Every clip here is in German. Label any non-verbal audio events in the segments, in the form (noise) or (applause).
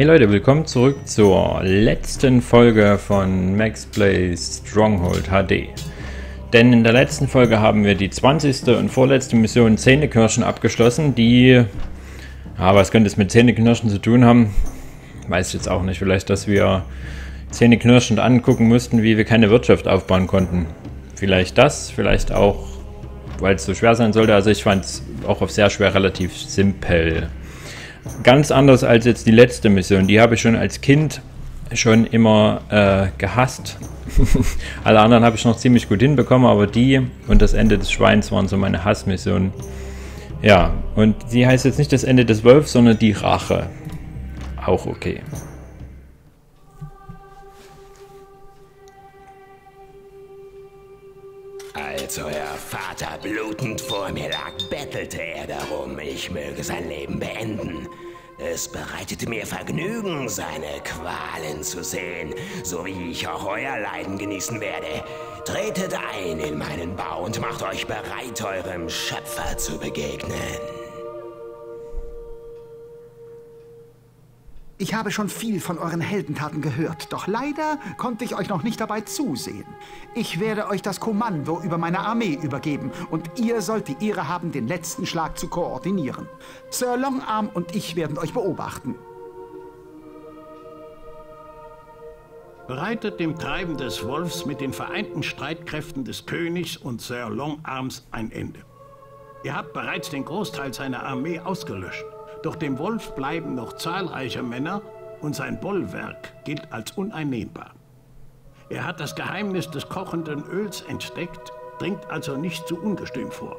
Hey Leute, willkommen zurück zur letzten Folge von Max Plays Stronghold HD. Denn in der letzten Folge haben wir die 20. und vorletzte Mission Zähneknirschen abgeschlossen, die... Ja, was könnte es mit Zähneknirschen zu tun haben? Weiß ich jetzt auch nicht. Vielleicht, dass wir zähneknirschend angucken mussten, wie wir keine Wirtschaft aufbauen konnten. Vielleicht das, vielleicht auch, weil es so schwer sein sollte. Also ich fand es auch auf sehr schwer relativ simpel. Ganz anders als jetzt die letzte Mission. Die habe ich schon als Kind schon immer äh, gehasst. (laughs) Alle anderen habe ich noch ziemlich gut hinbekommen, aber die und das Ende des Schweins waren so meine Hassmissionen. Ja, und sie heißt jetzt nicht das Ende des Wolfs, sondern die Rache. Auch okay. Als euer Vater blutend vor mir lag, bettelte er darum, ich möge sein Leben beenden. Es bereitete mir Vergnügen, seine Qualen zu sehen, so wie ich auch euer Leiden genießen werde. Tretet ein in meinen Bau und macht euch bereit, eurem Schöpfer zu begegnen. Ich habe schon viel von euren Heldentaten gehört, doch leider konnte ich euch noch nicht dabei zusehen. Ich werde euch das Kommando über meine Armee übergeben und ihr sollt die Ehre haben, den letzten Schlag zu koordinieren. Sir Longarm und ich werden euch beobachten. Bereitet dem Treiben des Wolfs mit den vereinten Streitkräften des Königs und Sir Longarms ein Ende. Ihr habt bereits den Großteil seiner Armee ausgelöscht. Doch dem Wolf bleiben noch zahlreiche Männer und sein Bollwerk gilt als uneinnehmbar. Er hat das Geheimnis des kochenden Öls entdeckt, dringt also nicht zu ungestüm vor.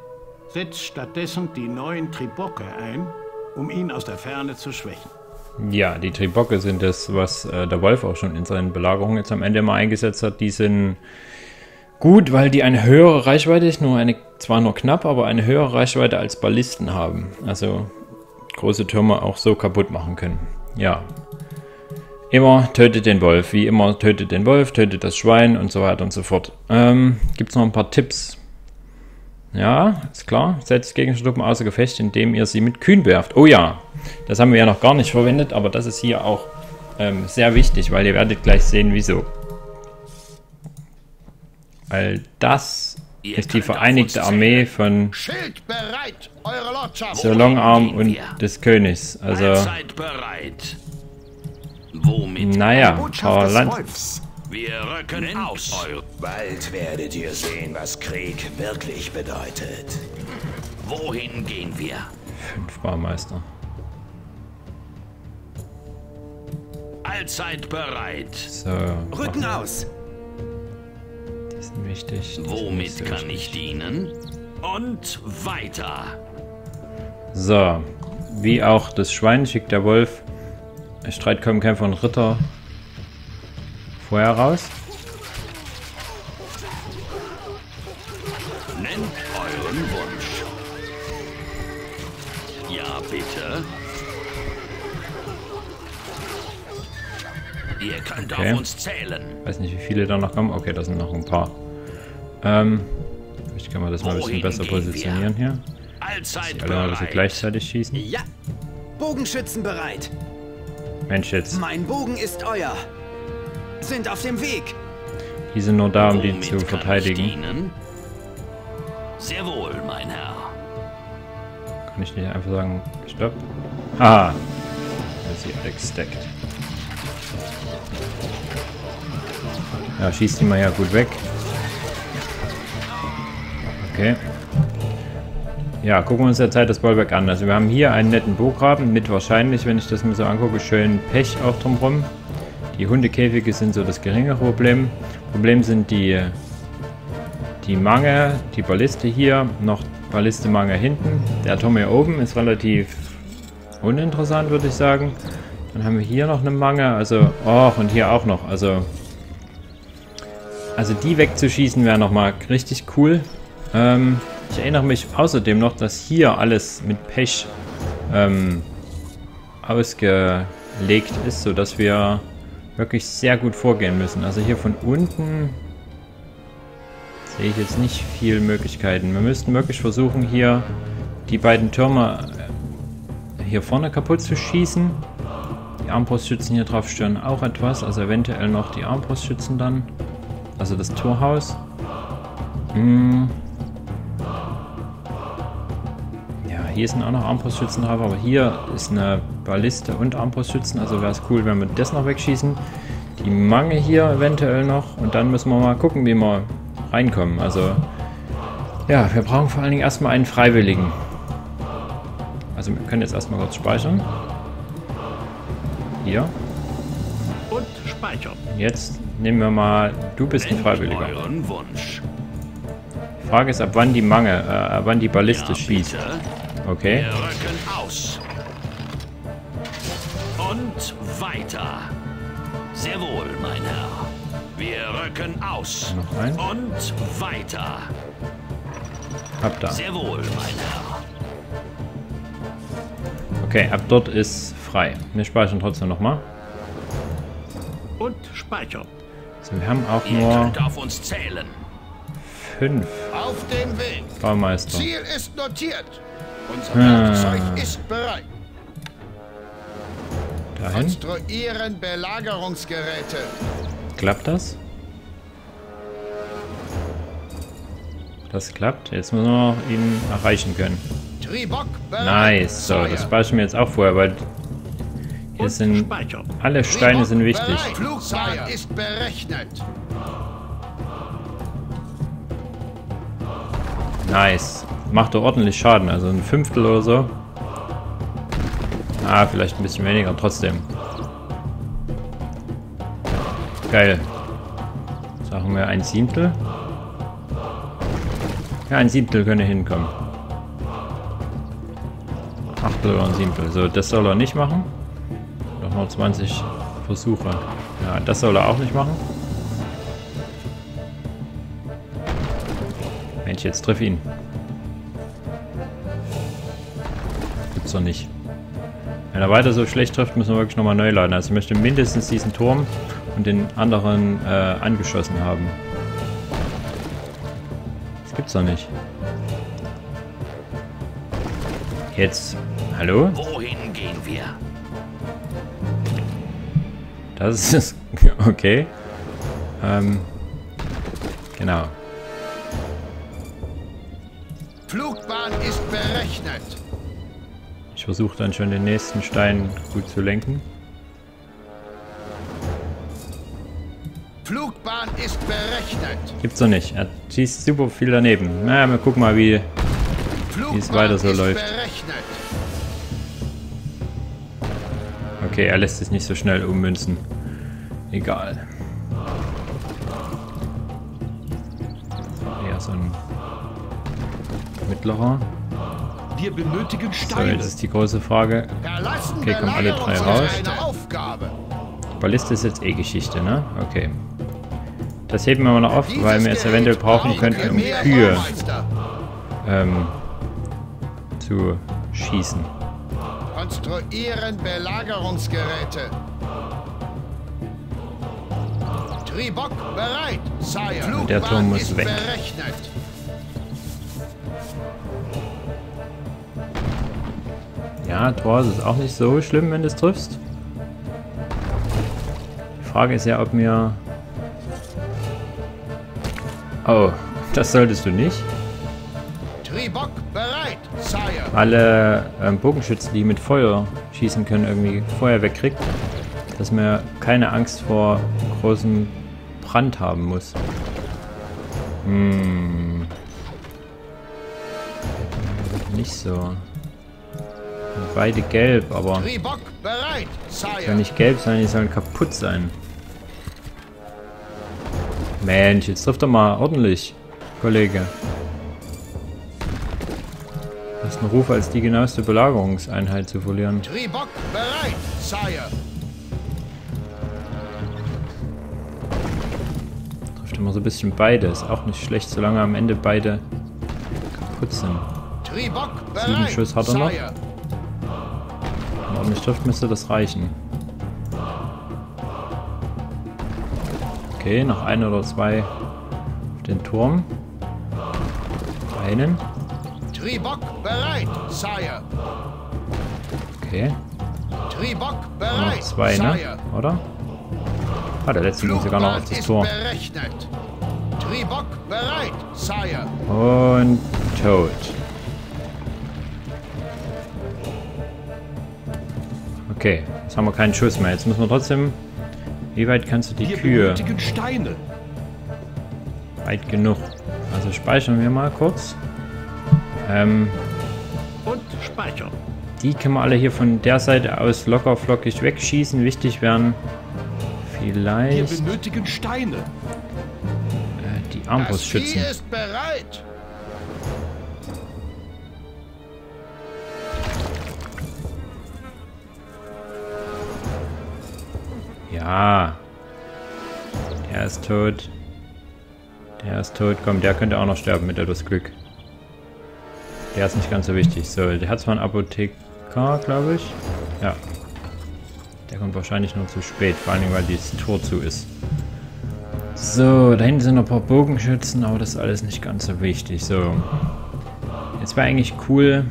Setzt stattdessen die neuen Tribocke ein, um ihn aus der Ferne zu schwächen. Ja, die Tribocke sind das, was äh, der Wolf auch schon in seinen Belagerungen jetzt am Ende mal eingesetzt hat. Die sind gut, weil die eine höhere Reichweite, nur eine, zwar nur knapp, aber eine höhere Reichweite als Ballisten haben. Also große Türme auch so kaputt machen können. Ja. Immer tötet den Wolf. Wie immer tötet den Wolf, tötet das Schwein und so weiter und so fort. Ähm, Gibt es noch ein paar Tipps? Ja, ist klar. Setzt Gegenstände außer Gefecht, indem ihr sie mit Kühn werft. Oh ja, das haben wir ja noch gar nicht verwendet, aber das ist hier auch ähm, sehr wichtig, weil ihr werdet gleich sehen, wieso. Weil das ist die Vereinigte Armee von Sir Longarm und des Königs. Also, naja, paar Land. Wir rücken aus. Bald werdet ihr sehen, was Krieg wirklich bedeutet. Wohin gehen wir? Fünf Baumeister. Allzeit bereit. So. Rücken aus sind wichtig. Die Womit sind kann ich dienen? Und weiter. So, wie auch das Schwein schickt der Wolf Streitkolbenkämpfer und Ritter vorher raus. Ihr könnt okay. auf uns zählen. Weiß nicht, wie viele da noch kommen. Okay, das sind noch ein paar. Ähm, ich kann mal das mal ein bisschen besser positionieren hier. Allzeit alle mal ein bisschen gleichzeitig schießen. Ja. Bogenschützen bereit. Mensch jetzt. Mein Bogen ist euer. Sind auf dem Weg. Die sind nur da, um die zu verteidigen. Sehr wohl, mein Herr. Kann ich nicht einfach sagen, stopp? Ah, ist sie alle gesteckt. Ja, schießt die mal ja gut weg. Okay. Ja, gucken wir uns derzeit das Bollwerk an. Also wir haben hier einen netten Burggraben mit wahrscheinlich, wenn ich das mir so angucke, schön Pech auch drumherum. Die Hundekäfige sind so das geringere Problem. Problem sind die, die Mange, die Balliste hier, noch Balliste Mange hinten. Der Turm hier oben ist relativ uninteressant, würde ich sagen. Dann haben wir hier noch eine Mange, also, oh, und hier auch noch, also also die wegzuschießen wäre nochmal richtig cool. Ähm, ich erinnere mich außerdem noch, dass hier alles mit Pech ähm, ausgelegt ist, sodass wir wirklich sehr gut vorgehen müssen. Also hier von unten sehe ich jetzt nicht viele Möglichkeiten. Wir müssten wirklich versuchen, hier die beiden Türme äh, hier vorne kaputt zu schießen. Die Armbrustschützen hier drauf stören auch etwas. Also eventuell noch die Armbrustschützen dann. Also das Torhaus. Hm. Ja, hier sind auch noch Armbrustschützen drauf, aber hier ist eine Balliste und Armbrustschützen. Also wäre es cool, wenn wir das noch wegschießen. Die Mange hier eventuell noch. Und dann müssen wir mal gucken, wie wir reinkommen. Also ja, wir brauchen vor allen Dingen erstmal einen Freiwilligen. Also wir können jetzt erstmal kurz speichern. Hier. Und speichern. Jetzt nehmen wir mal, du bist ein Freiwilliger. Die Frage ist, ab wann die Mange, äh, ab wann die Balliste Ja, schießt. Okay. Wir rücken aus. Und weiter. Sehr wohl, mein Herr. Wir rücken aus. Noch ein. Und weiter. Ab da. Sehr wohl, mein Herr. Okay, ab dort ist frei. Wir speichern trotzdem nochmal. Und speichern. Wir haben auch Ihr nur könnt auf uns zählen. fünf Auf den Weg. Baumeister. Ziel ist notiert. Unser Ah. Werkzeug ist bereit. Dahin. Konstruieren Belagerungsgeräte. Klappt das? Das klappt. Jetzt müssen wir ihn erreichen können. Nice. So, das speichern wir jetzt auch vorher, weil hier sind alle Steine sind wichtig. Flugbahn ist berechnet. Nice. Macht doch ordentlich Schaden, also ein Fünftel oder so. Ah, vielleicht ein bisschen weniger, trotzdem. Geil. Sagen wir ein Siebtel. Ja, ein Siebtel könnte hinkommen. Achtel oder ein Siebtel. So, das soll er nicht machen. Noch nur 20 Versuche. Ja, das soll er auch nicht machen. Mensch, jetzt triff ihn. Gibt's doch nicht. Wenn er weiter so schlecht trifft, müssen wir wirklich nochmal neu laden. Also ich möchte mindestens diesen Turm und den anderen äh, angeschossen haben. Das gibt's doch nicht. Jetzt. Hallo? Wohin gehen wir? Das ist (laughs) okay. Ähm, genau. Flugbahn ist berechnet. Ich versuche dann schon den nächsten Stein gut zu lenken. Flugbahn ist berechnet. Gibt's doch nicht. Er schießt super viel daneben. Na, wir gucken mal, wie. Es weiter so läuft. berechnet. Okay, er lässt sich nicht so schnell ummünzen. Egal. Ja, so ein mittlerer. Wir benötigen So, Steine. jetzt ist die große Frage. Okay, kommen alle drei raus. Balliste ist jetzt eh Geschichte, ne? Okay. Das heben wir mal noch auf, weil wir es eventuell brauchen könnten, um Kühe ähm, zu schießen. Konstruieren Belagerungsgeräte. Tribok bereit, Sire. Flugbahn der Turm muss ist weg. berechnet. Ja, Tor ist auch nicht so schlimm, wenn du es triffst. Die Frage ist ja, ob mir... Oh, das solltest du nicht. Alle ähm, Bogenschützen, die mit Feuer schießen können, irgendwie Feuer wegkriegt. Dass man keine Angst vor großem Brand haben muss. Hm. Nicht so. Beide gelb, aber... Bereit, sollen nicht gelb sein, die sollen kaputt sein. Mensch, jetzt trifft doch mal ordentlich, Kollege. Einen Ruf als die genaueste Belagerungseinheit zu verlieren. Tribok bereit, Sire. Trifft immer so ein bisschen beide, ist auch nicht schlecht, solange am Ende beide kaputt sind. Sieben Schuss hat er noch. Wenn er ordentlich trifft, müsste das reichen. Okay, noch ein oder zwei auf den Turm. Einen. Tribok bereit, Sire. Okay. Tribok Noch bereit, zwei, ne? Sire. Oder? Ah, der letzte ging sogar noch auf das Tor. berechnet. Tribok bereit, Sire. Und tot. Okay, jetzt haben wir keinen Schuss mehr. Jetzt müssen wir trotzdem... Wie weit kannst du die Wir Kühe? Steine. Weit genug. Also speichern wir mal kurz. Ähm, Und speichern. die können wir alle hier von der Seite aus locker flockig wegschießen. Wichtig wären Wir vielleicht benötigen Steine. äh, die Das Armbrustschützen. Vieh ist bereit. Ja. Der ist tot. Der ist tot. Komm, der könnte auch noch sterben mit etwas Glück. Der ist nicht ganz so wichtig. So, der hat zwar einen Apotheker, glaube ich. Ja. Der kommt wahrscheinlich nur zu spät, vor allem weil dieses Tor zu ist. So, da hinten sind noch ein paar Bogenschützen, aber das ist alles nicht ganz so wichtig. So. Jetzt wäre eigentlich cool,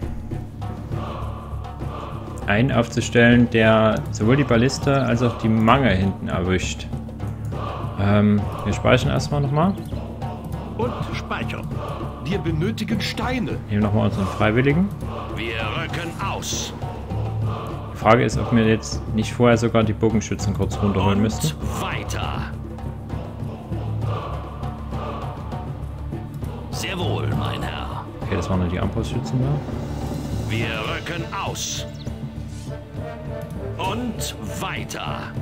einen aufzustellen, der sowohl die Balliste als auch die Mange hinten erwischt. Ähm, wir speichern erstmal nochmal. Und speichern. Wir benötigen Steine. Nehmen nochmal unseren Freiwilligen. Wir rücken aus. Die Frage ist, ob wir jetzt nicht vorher sogar die Bogenschützen kurz runterholen Und müssten. weiter. Sehr wohl, mein Herr. Okay, das waren nur die Armbrustschützen da. Wir rücken aus. Und weiter.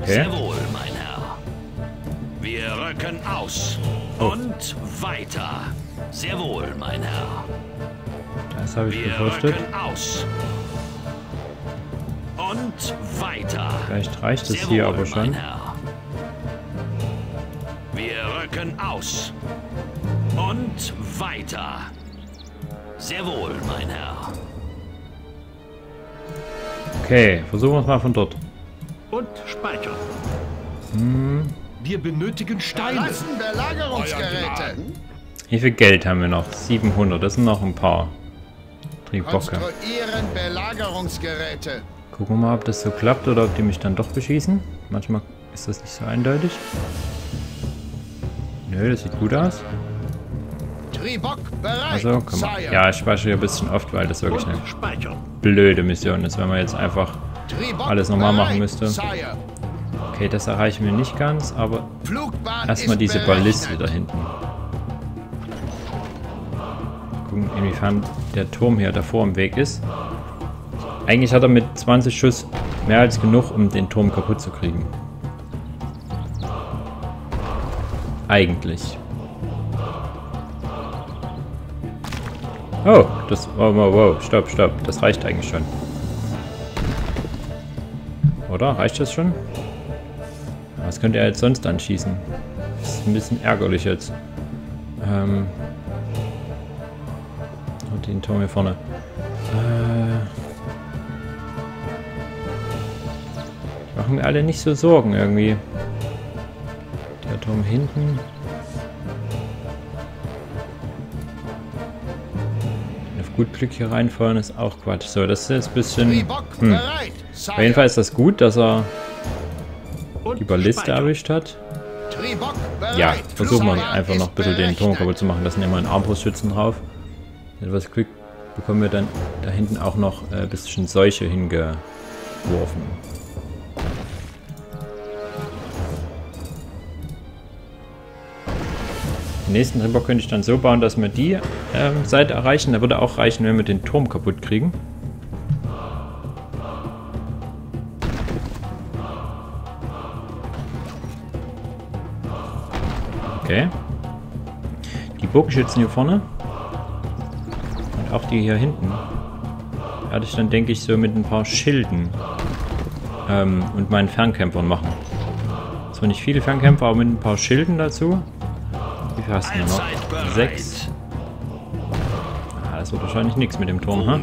Okay. Sehr wohl, mein Herr. Wir rücken aus. Und weiter. Sehr wohl, mein Herr. Das habe ich Wir befürchtet. rücken aus. Und weiter. Vielleicht reicht es Sehr hier wohl, aber schon. Wir rücken aus. Und weiter. Sehr wohl, mein Herr. Okay, versuchen wir es mal von dort. Und speichern. Wir benötigen Steine. Lassen Belagerungsgeräte. Wie viel Geld haben wir noch? 700, das sind noch ein paar. Tribocke. Konstruieren Belagerungsgeräte. Gucken wir mal, ob das so klappt oder ob die mich dann doch beschießen. Manchmal ist das nicht so eindeutig. Nö, das sieht gut aus. Tribok bereit, Also, komm mal. Ja, ich speichere hier ein bisschen oft, weil das wirklich eine blöde Mission ist, wenn man jetzt einfach... Alles nochmal machen müsste. Okay, das erreichen wir nicht ganz, aber erstmal diese. Balliste da hinten. Gucken, inwiefern der Turm hier davor im Weg ist. Eigentlich hat er mit 20 Schuss mehr als genug, um den Turm kaputt zu kriegen. Eigentlich. Oh, das. Wow, wow, wow. Stopp, stopp. Das reicht eigentlich schon. Oder? Reicht das schon? Was könnte er jetzt sonst anschießen? Das ist ein bisschen ärgerlich jetzt. Ähm. Und den Turm hier vorne. Äh. Ich mache mir alle nicht so Sorgen irgendwie. Der Turm hinten. Gut Glück hier reinfallen ist auch Quatsch. So, das ist jetzt ein bisschen. Hm. Auf jeden Fall ist das gut, dass er Speichern. erwischt hat. Ja, versuchen wir einfach noch ein bisschen den Turm berechnet. kaputt zu machen. Da sind immer ein Armbrustschützen drauf. Mit etwas Glück bekommen wir dann da hinten auch noch äh, ein bisschen Seuche hingeworfen. Den nächsten Tribok könnte ich dann so bauen, dass wir die ähm, Seite erreichen. Da würde auch reichen, wenn wir den Turm kaputt kriegen. Okay. Die Bogenschützen hier vorne. Und auch die hier hinten. Werde ich dann, denke ich, so mit ein paar Schilden ähm, und meinen Fernkämpfern machen. Zwar nicht viele Fernkämpfer, aber mit ein paar Schilden dazu. Wie viel hast du noch? Sechs. Ah, das wird wahrscheinlich nichts mit dem Turm, ha?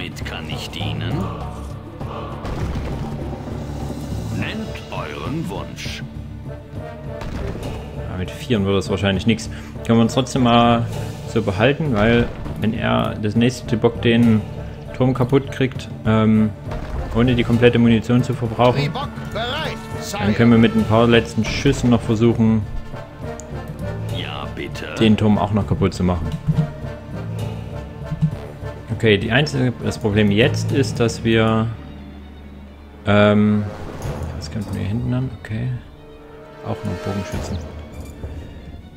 Vieren wird das wahrscheinlich nichts. Können wir uns trotzdem mal so behalten, weil wenn er das nächste Bock den Turm kaputt kriegt, ähm, ohne die komplette Munition zu verbrauchen. Dann können wir mit ein paar letzten Schüssen noch versuchen, Ja, bitte. den Turm auch noch kaputt zu machen. Okay, die einzige, das Problem jetzt ist, dass wir... Ähm, was könnten wir hier hinten an? Okay. Auch noch Bogenschützen.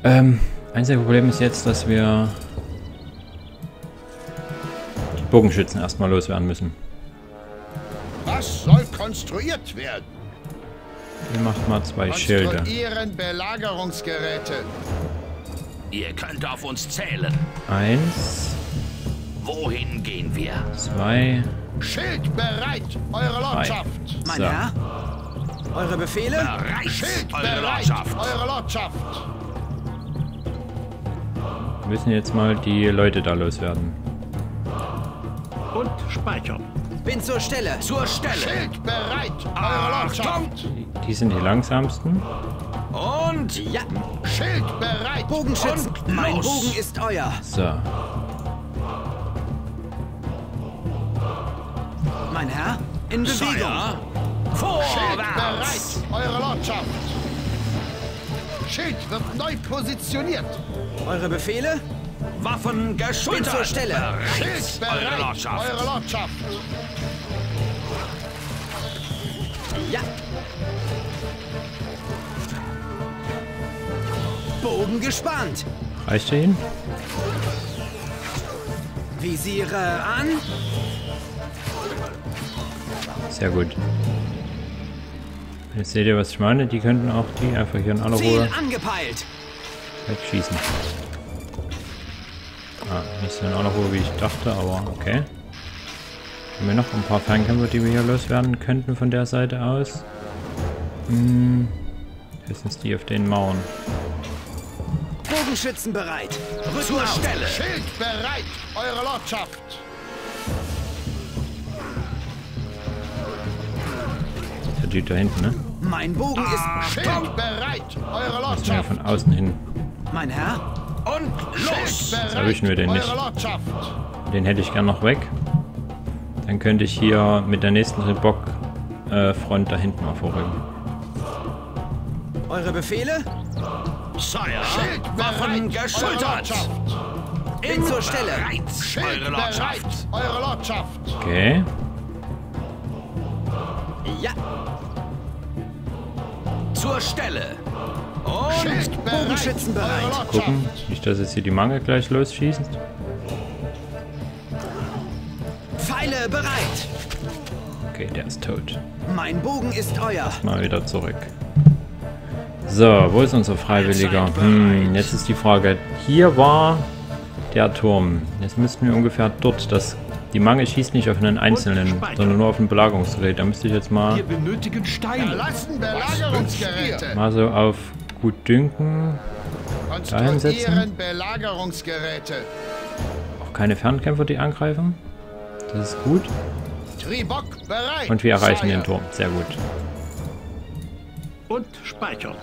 Ähm, einzige Problem ist jetzt, dass wir die Bogenschützen erstmal loswerden müssen. Was soll konstruiert werden? Ihr macht mal zwei Schilde. Konstruieren Belagerungsgeräte. Ihr könnt auf uns zählen. Eins, Wohin gehen wir? zwei, Schild bereit, Eure Lordschaft. Mein So. Herr? Eure Befehle? Bereit, Schild eure bereit, Lordschaft. Eure Lordschaft. Wir müssen jetzt mal die Leute da loswerden. Und speichern. Bin zur Stelle. Zur Stelle. Schild bereit, Eure Lordschaft. Achtung! Die, sind die langsamsten. Und Ja. Schild bereit. Bogenschützen. Und Mein los. Bogen ist euer. So, Mein Herr? In Bewegung. Sire. Schild Vorwärts. bereit, Eure Lordschaft. Schild wird neu positioniert. Eure Befehle? Waffen geschultert. Bin zur Stelle. Bereit, eure Lordschaft. Eure Lordschaft. Ja. Bogen gespannt. reicht der hin? Visiere an. Sehr gut. Jetzt seht ihr, was ich meine. Die könnten auch die einfach hier in aller Ziel Ruhe angepeilt. Wegschießen. Ah, nicht so in aller Ruhe, wie ich dachte, aber okay. Haben wir noch ein paar Fernkämpfer, die wir hier loswerden könnten von der Seite aus? Hm, höchstens die auf den Mauern. Bogenschützen bereit. Rücken Zur auf. Stelle. Schild bereit, Eure Lordschaft. Der Typ da hinten, ne? Mein Bogen ist... Schild bereit, Eure Lordschaft. von außen hin. Mein Herr? Und los. Erwischen wir den nicht. Eure Lordschaft. Den hätte ich gern noch weg. Dann könnte ich hier mit der nächsten Ribok-Front da hinten mal vorrücken. Eure Befehle? Sire. Schild Waffen bereit, Eure geschultert. Bin zur Stelle. Schild eure Lordschaft. Eure Lordschaft. Okay. Ja. Zur Stelle. Und Bogenschützen bereit. Gucken. Nicht, dass jetzt hier die Mangel gleich losschießen. Pfeile bereit. Okay, der ist tot. Mein Bogen ist euer. Mal wieder zurück. So, wo ist unser Freiwilliger? Hm, jetzt ist die Frage. Hier war der Turm. Jetzt müssten wir ungefähr dort. Das, die Mangel schießt nicht auf einen einzelnen, sondern nur auf ein Belagerungsgerät. Da müsste ich jetzt mal, Wir benötigen Steine. Mal so auf gut dünken. hinsetzen. Konstruieren Belagerungsgeräte. Auch keine Fernkämpfer, die angreifen. Das ist gut. Tribok bereit. Und wir erreichen den Turm. Sehr gut. Und speichern.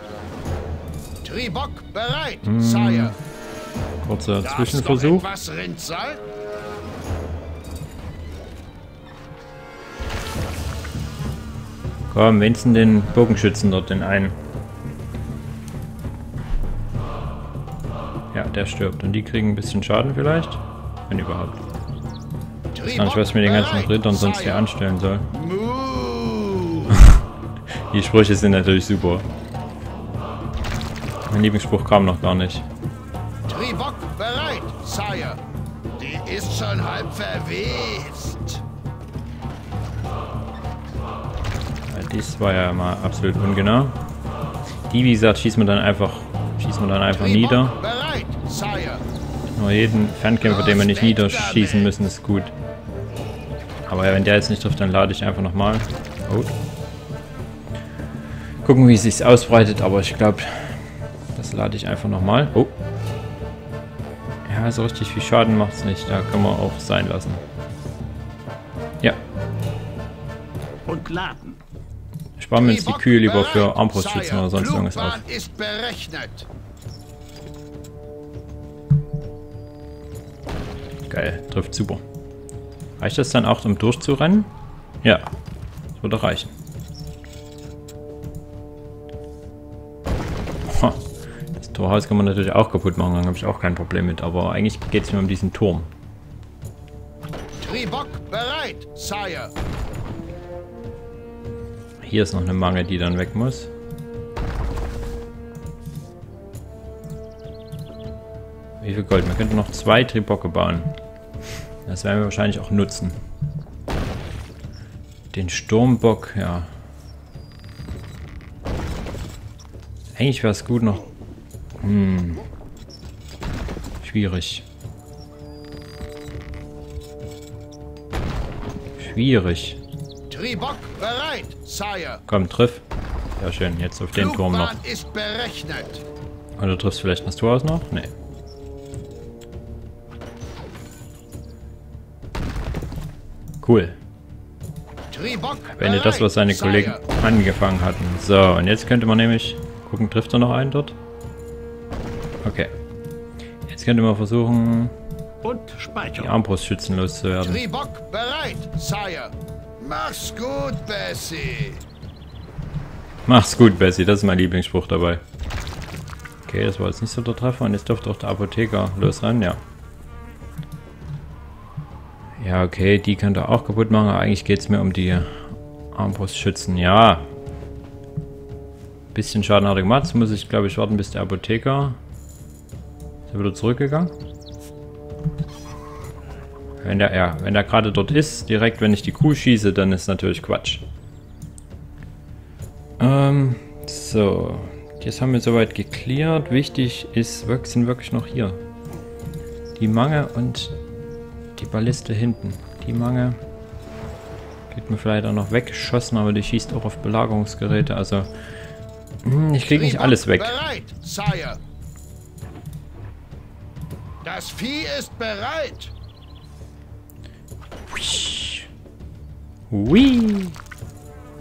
Tribok bereit, Hm. Sire. Kurzer Zwischenversuch. Rindsal? Komm, wenigstens den Bogenschützen dort den einen. Der stirbt. Und die kriegen ein bisschen Schaden vielleicht. Wenn überhaupt. Ich weiß gar nicht, was ich mit den ganzen Rittern sonst hier anstellen soll. (laughs) Die Sprüche sind natürlich super. Mein Lieblingsspruch kam noch gar nicht. Tribok bereit, Sire. Die ist schon halb verwest. Ja, Dies war ja mal absolut ungenau. Die, wie gesagt, schießt man dann einfach, schießt man dann einfach Tribok nieder. Nur jeden Fernkämpfer, den wir nicht niederschießen müssen, ist gut. Aber ja, wenn der jetzt nicht trifft, dann lade ich einfach nochmal. Oh. Gucken, wie es sich ausbreitet, aber ich glaube, das lade ich einfach nochmal. Oh. Ja, so richtig viel Schaden macht es nicht. Da kann man auch sein lassen. Ja, Und laden. sparen wir uns die Kühe lieber für Armbrustschützen oder sonst irgendwas auf. Ist berechnet. Geil, trifft super. Reicht das dann auch, um durchzurennen? Ja. Das würde reichen. Das Torhaus kann man natürlich auch kaputt machen, dann habe ich auch kein Problem mit. Aber eigentlich geht es mir um diesen Turm. Tribok bereit, Sire. Hier ist noch eine Mange, die dann weg muss. Wie viel Gold? Wir könnten noch zwei Tribocke bauen. Das werden wir wahrscheinlich auch nutzen. Den Sturmbock, ja. Eigentlich wäre es gut noch... Hm. Schwierig. Schwierig. Tribok bereit, Sire. Komm, triff. Ja, schön. Jetzt auf den Turm noch. Ist berechnet. Und du triffst vielleicht das Tor aus noch? Nee. Cool. Tribok Beende das, was seine Kollegen angefangen hatten. So, und jetzt könnte man nämlich gucken, trifft er noch einen dort? Okay. Jetzt könnte man versuchen, die. Armbrustschützen loszuwerden. Tribok bereit, Sire. Mach's gut, Bessie. Mach's gut, Bessie, das ist mein Lieblingsspruch dabei. Okay, das war jetzt nicht so der Treffer und jetzt dürfte auch der Apotheker losrennen, ja. Ja, okay, die könnte er auch kaputt machen, eigentlich geht es mir um die Armbrustschützen, ja. Bisschen Schaden hat er gemacht, jetzt muss ich glaube ich warten, bis der Apotheker... Ist er wieder zurückgegangen? Wenn der, ja, wenn der gerade dort ist, direkt wenn ich die Kuh schieße, dann ist natürlich Quatsch. Ähm, so. Jetzt haben wir soweit geklärt. Wichtig ist, sind wirklich noch hier. Die Mange und die Balliste hinten. Die Mange geht mir vielleicht auch noch weggeschossen, aber die schießt auch auf Belagerungsgeräte. Also, hm, ich krieg nicht alles weg. Bereit, Sire. Das Vieh ist bereit. Hui.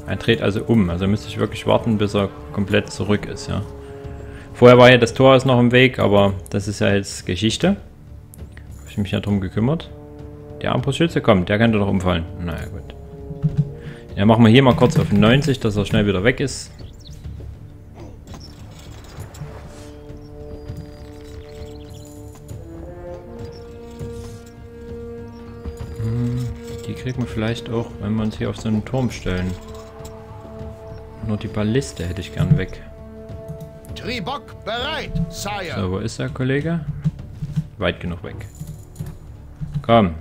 Er dreht also um. Also müsste ich wirklich warten, bis er komplett zurück ist, ja. Vorher war ja das Tor ist noch im Weg, aber das ist ja jetzt Geschichte. Habe ich mich ja drum gekümmert. Der Armbrustschütze kommt, der könnte doch umfallen. Naja, gut. Ja, machen wir hier mal kurz auf 90, dass er schnell wieder weg ist. Hm, Die kriegen wir vielleicht auch, wenn wir uns hier auf so einen Turm stellen. Nur die Balliste hätte ich gern weg. Tribok bereit, Sire. So, wo ist der Kollege? Weit genug weg. Komm.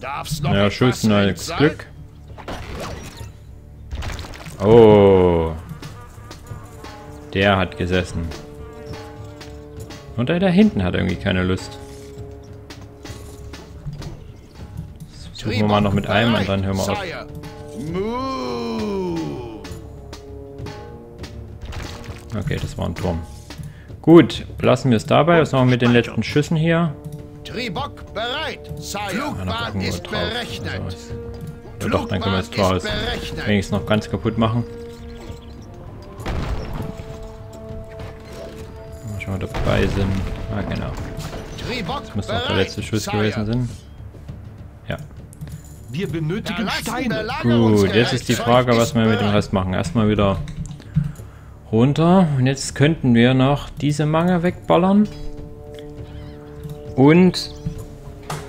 Darf's noch Ja, neues sein? Glück. Oh. Der hat gesessen. Und der da hinten hat irgendwie keine Lust. Das Versuchen wir mal noch mit einem und dann hören wir auf. Okay, das war ein Turm. Gut, lassen wir es dabei. Was machen wir mit den letzten Schüssen hier? Tribok bereit. Ah, Flugbahn irgendwo ist drauf. berechnet. Also, ist- ja, doch, dann können wir das Tor aus. Wenigstens noch ganz kaputt machen. Wenn wir schon mal dabei sind. Ah, genau. Tribok Muss noch der letzte Schuss Sire. gewesen sein. Ja. Wir benötigen Steine. Gut, jetzt ist die Frage, was wir mit dem. Rest machen. Erstmal wieder runter. Und jetzt könnten wir noch diese Mange wegballern. Und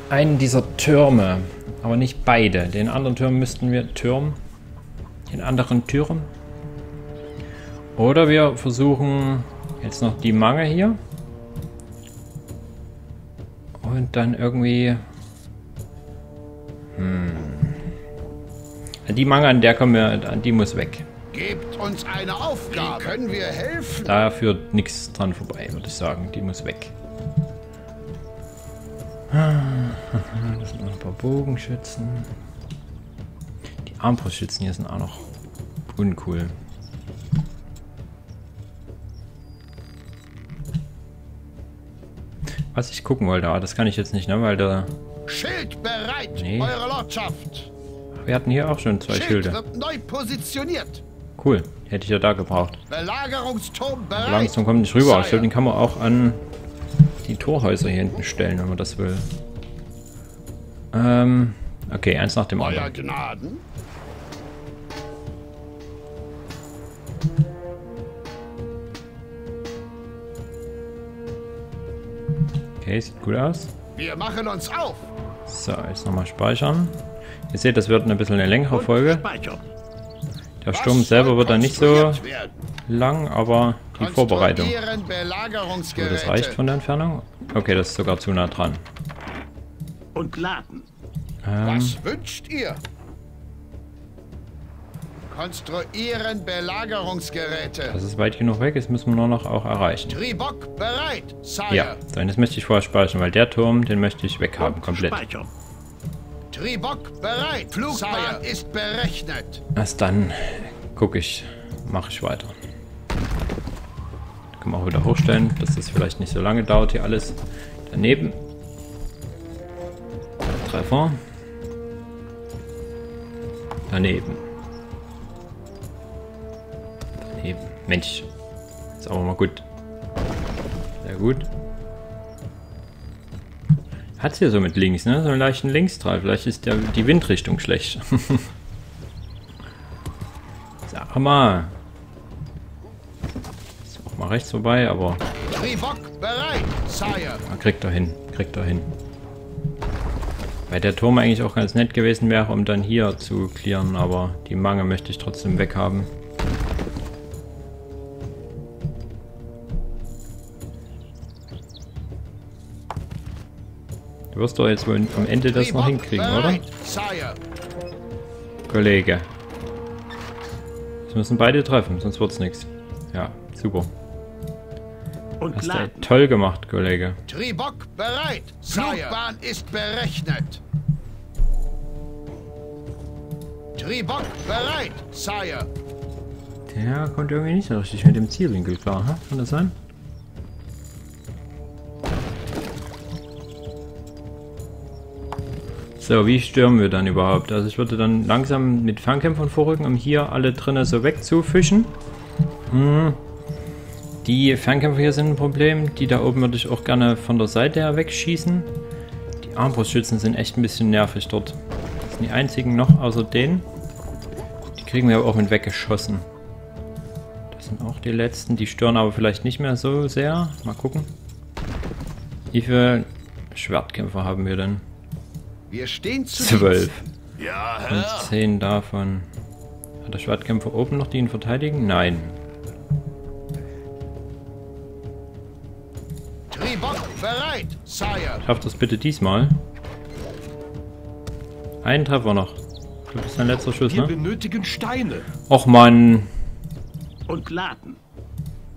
einen dieser Türme. Aber nicht beide. Den anderen Turm müssten wir... Türm? Den anderen Türm? Oder wir versuchen jetzt noch die Mange hier. Und dann irgendwie... Die Mange, an der kommen wir... An die muss weg. Gebt uns eine Aufgabe. Wie können wir helfen? Da führt nichts dran vorbei, würde ich sagen. Die muss weg. Das sind noch ein paar Bogenschützen. Die Armbrustschützen hier sind auch noch uncool. Was ich gucken wollte, aber das kann ich jetzt nicht, ne? Weil da. Schild bereit, Nee. Eure Lordschaft. Wir hatten hier auch schon zwei Schild Schilde. wird neu positioniert. Cool. Hätte ich ja da gebraucht. Belagerungsturm bereit. Langsam kommt nicht rüber. Ich glaube, den kann man auch an die Torhäuser hier hinten stellen, wenn man das will. Ähm, okay, eins nach dem Euer anderen. Gnaden. Okay, sieht gut aus. Wir machen uns auf. So, jetzt nochmal speichern. Ihr seht, das wird ein bisschen eine längere Folge. Der Sturm selber wird dann nicht so lang, aber die Vorbereitung. So, das reicht von der Entfernung. Okay, das ist sogar zu nah dran. Und laden. Ähm, Was wünscht ihr? Konstruieren Belagerungsgeräte. das ist weit genug weg, jetzt müssen wir nur noch auch erreichen. Tribok bereit, Sire. Ja, so, und jetzt möchte ich vorher speichern, weil der Turm, den möchte ich weghaben, komplett. Speichern. Tribok bereit. Flugbahn Sire. ist berechnet. Erst dann gucke ich, mache ich weiter. Können wir auch wieder hochstellen, dass das vielleicht nicht so lange dauert hier alles. Daneben. Treffer. Daneben. Daneben. Mensch. Ist aber mal gut. Sehr gut. Hat hier so mit links, ne? So einen leichten Linksdrall. Vielleicht ist der, die Windrichtung schlecht. (laughs) Sag mal. Mal rechts vorbei, aber kriegt er hin. Kriegt er hin. Weil der Turm eigentlich auch ganz nett gewesen wäre, um dann hier zu clearen, aber die Mange möchte ich trotzdem weghaben. Du wirst doch jetzt wohl am Ende das noch hinkriegen, oder? Kollege. Es müssen beide treffen, sonst wird's nichts. Ja, super. Und Hast du laden. toll gemacht, Kollege. Tribok bereit. Flugbahn ist berechnet. Tribok bereit, Sire. Der kommt irgendwie nicht so richtig mit dem Zielwinkel klar, ha? Kann das sein? So, wie stürmen wir dann überhaupt? Also ich würde dann langsam mit Fernkämpfern vorrücken, um hier alle drinnen so wegzufischen. Hm. Die Fernkämpfer hier sind ein Problem. Die da oben würde ich auch gerne von der Seite her wegschießen. Die Armbrustschützen sind echt ein bisschen nervig dort. Das sind die einzigen noch außer denen. Die kriegen wir aber auch mit weggeschossen. Das sind auch die letzten. Die stören aber vielleicht nicht mehr so sehr. Mal gucken. Wie viele Schwertkämpfer haben wir denn? Wir stehen zu Zwölf. Ja, Und zehn davon. Hat der Schwertkämpfer oben noch, die ihn verteidigen? Nein. Bereit, Sire. Schafft das bitte diesmal. Einen Treffer noch. Ich glaube, das ist dein letzter Schuss, Wir ne? benötigen Steine. Och Mann, Und laden.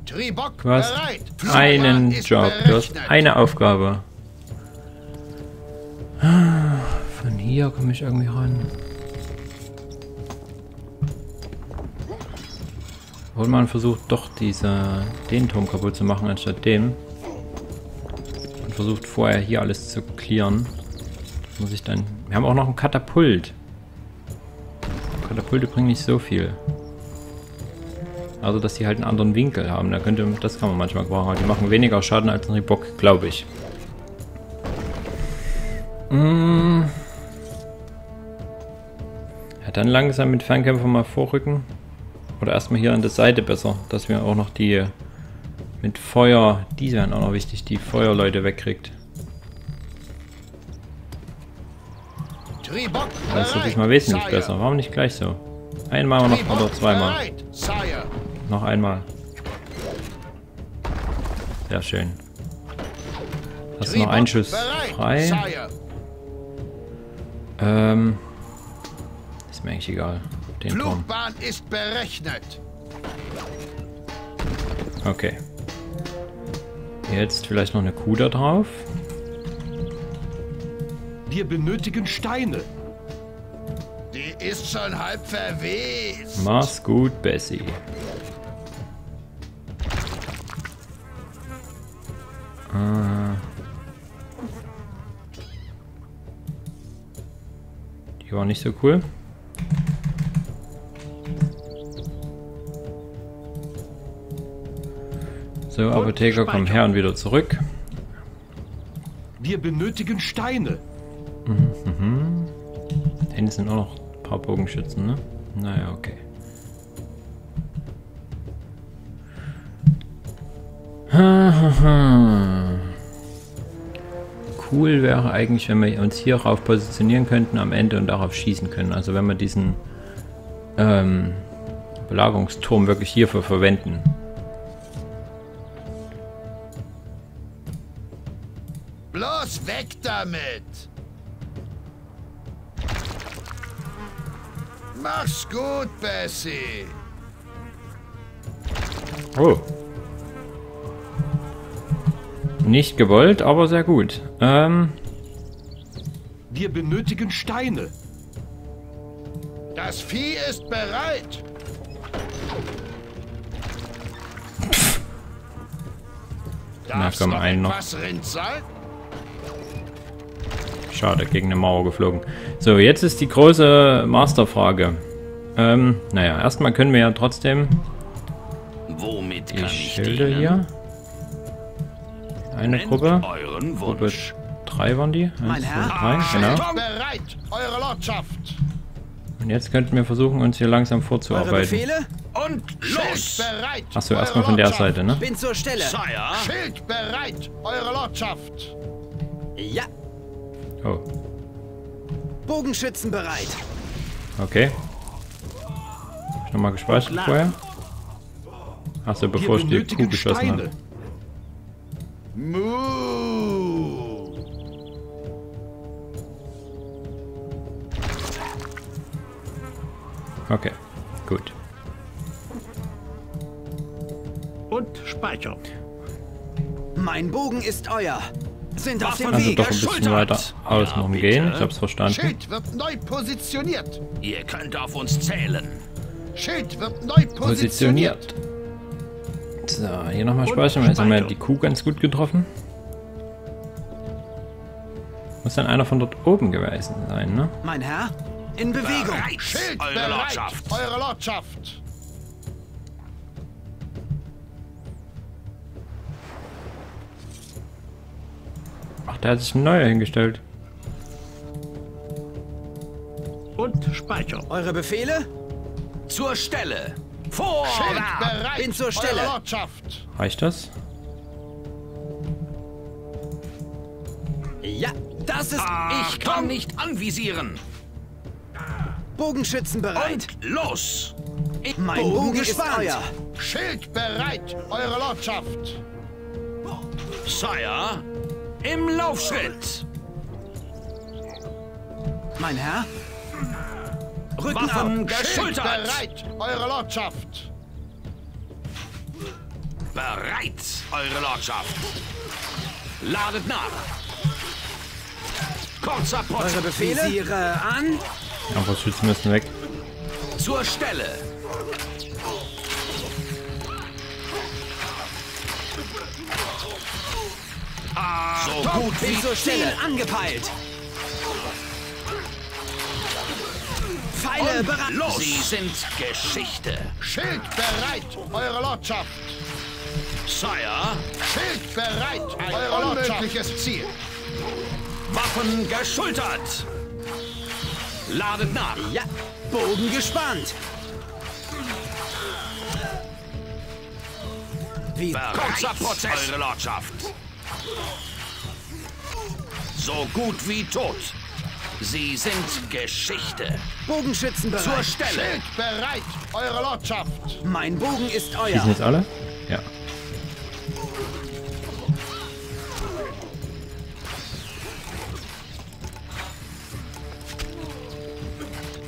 Tribok du hast bereit. Flugbahn einen Job, du hast berechnet. eine Aufgabe. Von hier komme ich irgendwie ran. Obwohl man versucht doch diese, den Turm kaputt zu machen anstatt dem. Und versucht vorher hier alles zu. Das muss ich dann... Wir haben auch noch ein Katapult. Katapulte bringen nicht so viel. Also, dass die halt einen anderen Winkel haben. Da könnte, das kann man manchmal brauchen. Die machen weniger Schaden als ein Reebok, glaube ich. Mm. Ja, dann langsam mit Fernkämpfer mal vorrücken. Oder erstmal hier an der Seite besser, dass wir auch noch die mit Feuer, die wären auch noch wichtig, die Feuerleute wegkriegt. Das ist bereit, diesmal wesentlich besser. Warum nicht gleich so? Einmal noch oder zweimal. Noch einmal. Sehr schön. Hast du noch einen Schuss frei? Ähm. Ist mir eigentlich egal. Den Turm. Flugbahn ist berechnet. Okay. Jetzt vielleicht noch eine Kuh da drauf. Wir benötigen Steine. Die ist schon halb verwest. Mach's gut, Bessie. Ah. Die war nicht so cool. So, Apotheker, komm her und wieder zurück. Wir benötigen Steine. Da hinten sind auch noch ein paar Bogenschützen, ne? Naja, okay. (laughs) Cool wäre eigentlich, wenn wir uns hierauf positionieren könnten am Ende und darauf schießen können. Also wenn wir diesen ähm, Belagerungsturm wirklich hierfür verwenden. Damit! Mach's gut, Bessie! Oh. Nicht gewollt, aber sehr gut. Ähm, Wir benötigen Steine. Das Vieh ist bereit! Na, Darf's komm, einen noch. etwas Rind sein? Schade, gegen eine Mauer geflogen. So, jetzt ist die große Masterfrage. Ähm, naja, erstmal können wir ja trotzdem Womit die kann ich dienen? hier. Eine Nennt Gruppe. euren Gruppe Wunsch. 3 waren die. Eins, Mein zwei, Herr? drei, genau. Bereit, Eure Lordschaft! Und jetzt könnten wir versuchen, uns hier langsam vorzuarbeiten. Und los! Schild bereit! Achso, erstmal von der. Seite, ne? Bin zur Stelle. Sire, Schild bereit, Eure Lordschaft! Ja. Oh, Bogenschützen bereit. okay. Hab ich nochmal gespeichert vorher? Achso, bevor ich die Kuh geschossen habe. Okay, gut. Und Speicher. Mein Bogen ist euer. Sind auf dem Also Weg. doch ein bisschen weiter außen Ja, gehen. Ich hab's verstanden. Schild wird neu positioniert! ihr könnt auf uns zählen. Schild wird neu positioniert! Positioniert. So, hier nochmal speichern. Jetzt haben wir die Kuh ganz gut getroffen. Muss dann einer von dort oben gewesen sein, ne? Mein Herr? In Bewegung. Bereit, Schild eure bereit, Lordschaft. Eure Lordschaft! Der hat sich ein neuer hingestellt. Und Speicher. Eure Befehle? Zur Stelle. Schild Vorwärts! bereit, Bin zur Stelle. Eure Lordschaft! Reicht das? Ja. Das ist. Ich kann nicht anvisieren. Bogenschützen bereit. Und los! Ich Mein Bogen Bogen ist euer. Schild bereit, Eure Lordschaft! Sire, im Laufschritt. Mein Herr? Rücken Waffen geschultert. bereit, Eure Lordschaft! Bereit, Eure Lordschaft. Ladet nach. Kurzer Eure Putz. Befehle? Visiere an. Aber Schützen müssen weg. Zur Stelle. So gut Bin wie zur Stelle. angepeilt. Pfeile bereit. los. Sie sind Geschichte. Schild bereit, Eure Lordschaft! Sire, Schild bereit, Ein Eure unmögliches Ziel! Waffen geschultert. Ladet nach. Ja. Bogen gespannt. Wie Kurzer Prozess, Eure Lordschaft. So gut wie tot. Sie sind Geschichte. Bogenschützen Zur bereit. Stelle. Schild bereit, Eure Lordschaft! Mein Bogen ist Schießen euer. jetzt alle? Ja.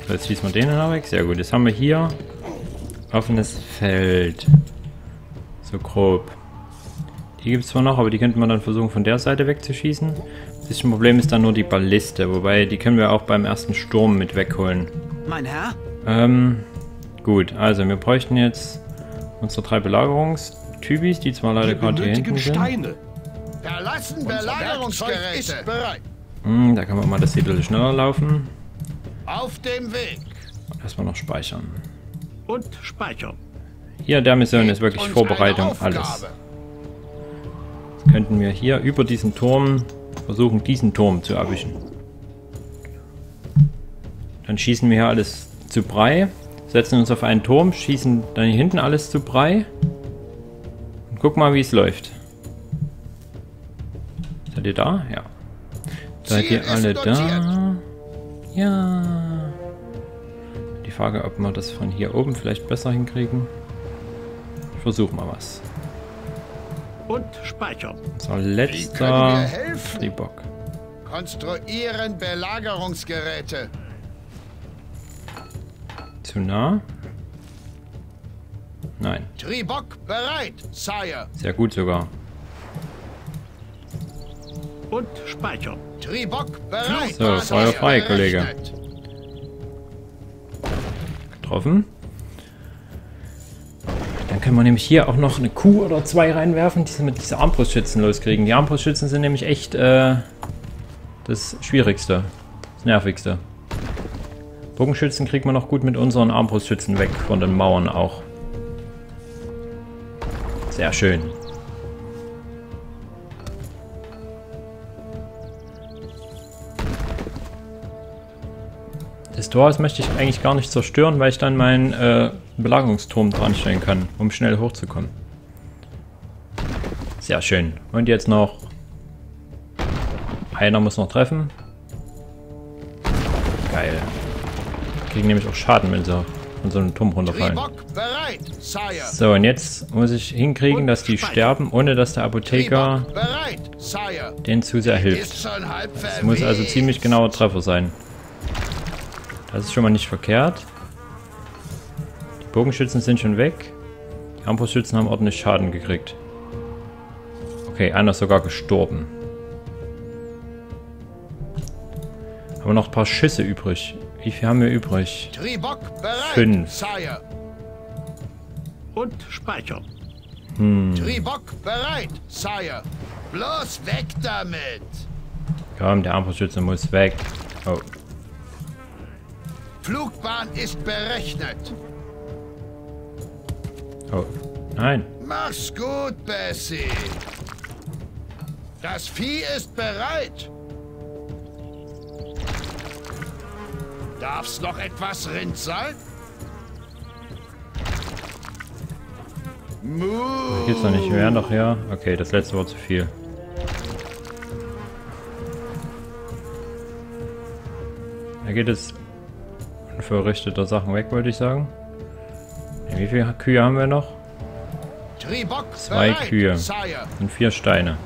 So, jetzt schießen wir den noch weg. Sehr gut. Jetzt haben wir hier offenes Feld. So grob. Die gibt es zwar noch, aber die könnten wir dann versuchen von der Seite wegzuschießen. Das bisschen Problem ist dann nur die Balliste, wobei die können wir auch beim ersten Sturm mit wegholen. Mein Herr? Ähm, gut, also wir bräuchten jetzt unsere drei Belagerungstypis, die zwar leider gerade hier hinten sind. Steine. Verlassen Belagerungsgeräte! ist bereit! Hm, da kann man mal das Siedel schneller laufen. Auf dem Weg! Erstmal noch speichern. Und Speicher. Hier, der Mission ist wirklich Vorbereitung, alles. Könnten wir hier über diesen Turm versuchen, diesen Turm zu erwischen. Dann schießen wir hier alles zu Brei, setzen uns auf einen Turm, schießen dann hier hinten alles zu Brei und gucken mal, wie es läuft. Seid ihr da? Ja. Seid ihr alle da? Ja. Die Frage, ob wir das von hier oben vielleicht besser hinkriegen. Ich versuche mal was. Und speichern. So, letzter? Triebock. Konstruieren Belagerungsgeräte. Zu nah? Nein. Tribok bereit, Sire. Sehr gut sogar. Und speichern. Tribok bereit. So, Feuer frei, Kollege. Getroffen. Können wir nämlich hier auch noch eine Kuh oder zwei reinwerfen, die mit diese Armbrustschützen loskriegen. Die Armbrustschützen sind nämlich echt äh, das Schwierigste. Das Nervigste. Bogenschützen kriegt man noch gut mit unseren Armbrustschützen weg von den Mauern auch. Sehr schön. Das Torhaus möchte ich eigentlich gar nicht zerstören, weil ich dann meinen äh, Belagerungsturm dran stellen kann, um schnell hochzukommen. Sehr schön. Und jetzt noch... Einer muss noch treffen. Geil. Kriegen nämlich auch Schaden, wenn sie von so einem Turm runterfallen. So, und jetzt muss ich hinkriegen, dass die sterben, ohne dass der Apotheker denen zu sehr hilft. Das muss also ziemlich genauer Treffer sein. Das ist schon mal nicht verkehrt. Die Bogenschützen sind schon weg. Die Armbrustschützen haben ordentlich Schaden gekriegt. Okay, einer ist sogar gestorben. Haben wir noch ein paar Schüsse übrig. Wie viel haben wir übrig? Tribok bereit, Fünf. Und speichern. Tribok bereit, Sire. Bloß weg damit. Komm, der Armbrustschütze muss weg. Oh, Flugbahn ist berechnet. Oh. Nein. Mach's gut, Bessie. Das Vieh ist bereit. Darf's noch etwas Rind sein? Mu. Gibt's noch nicht mehr noch her? Okay, das letzte war zu viel. Da geht es unverrichteter Sachen weg, wollte ich sagen. Wie viele Kühe haben wir noch? Zwei Kühe. Und vier Steine.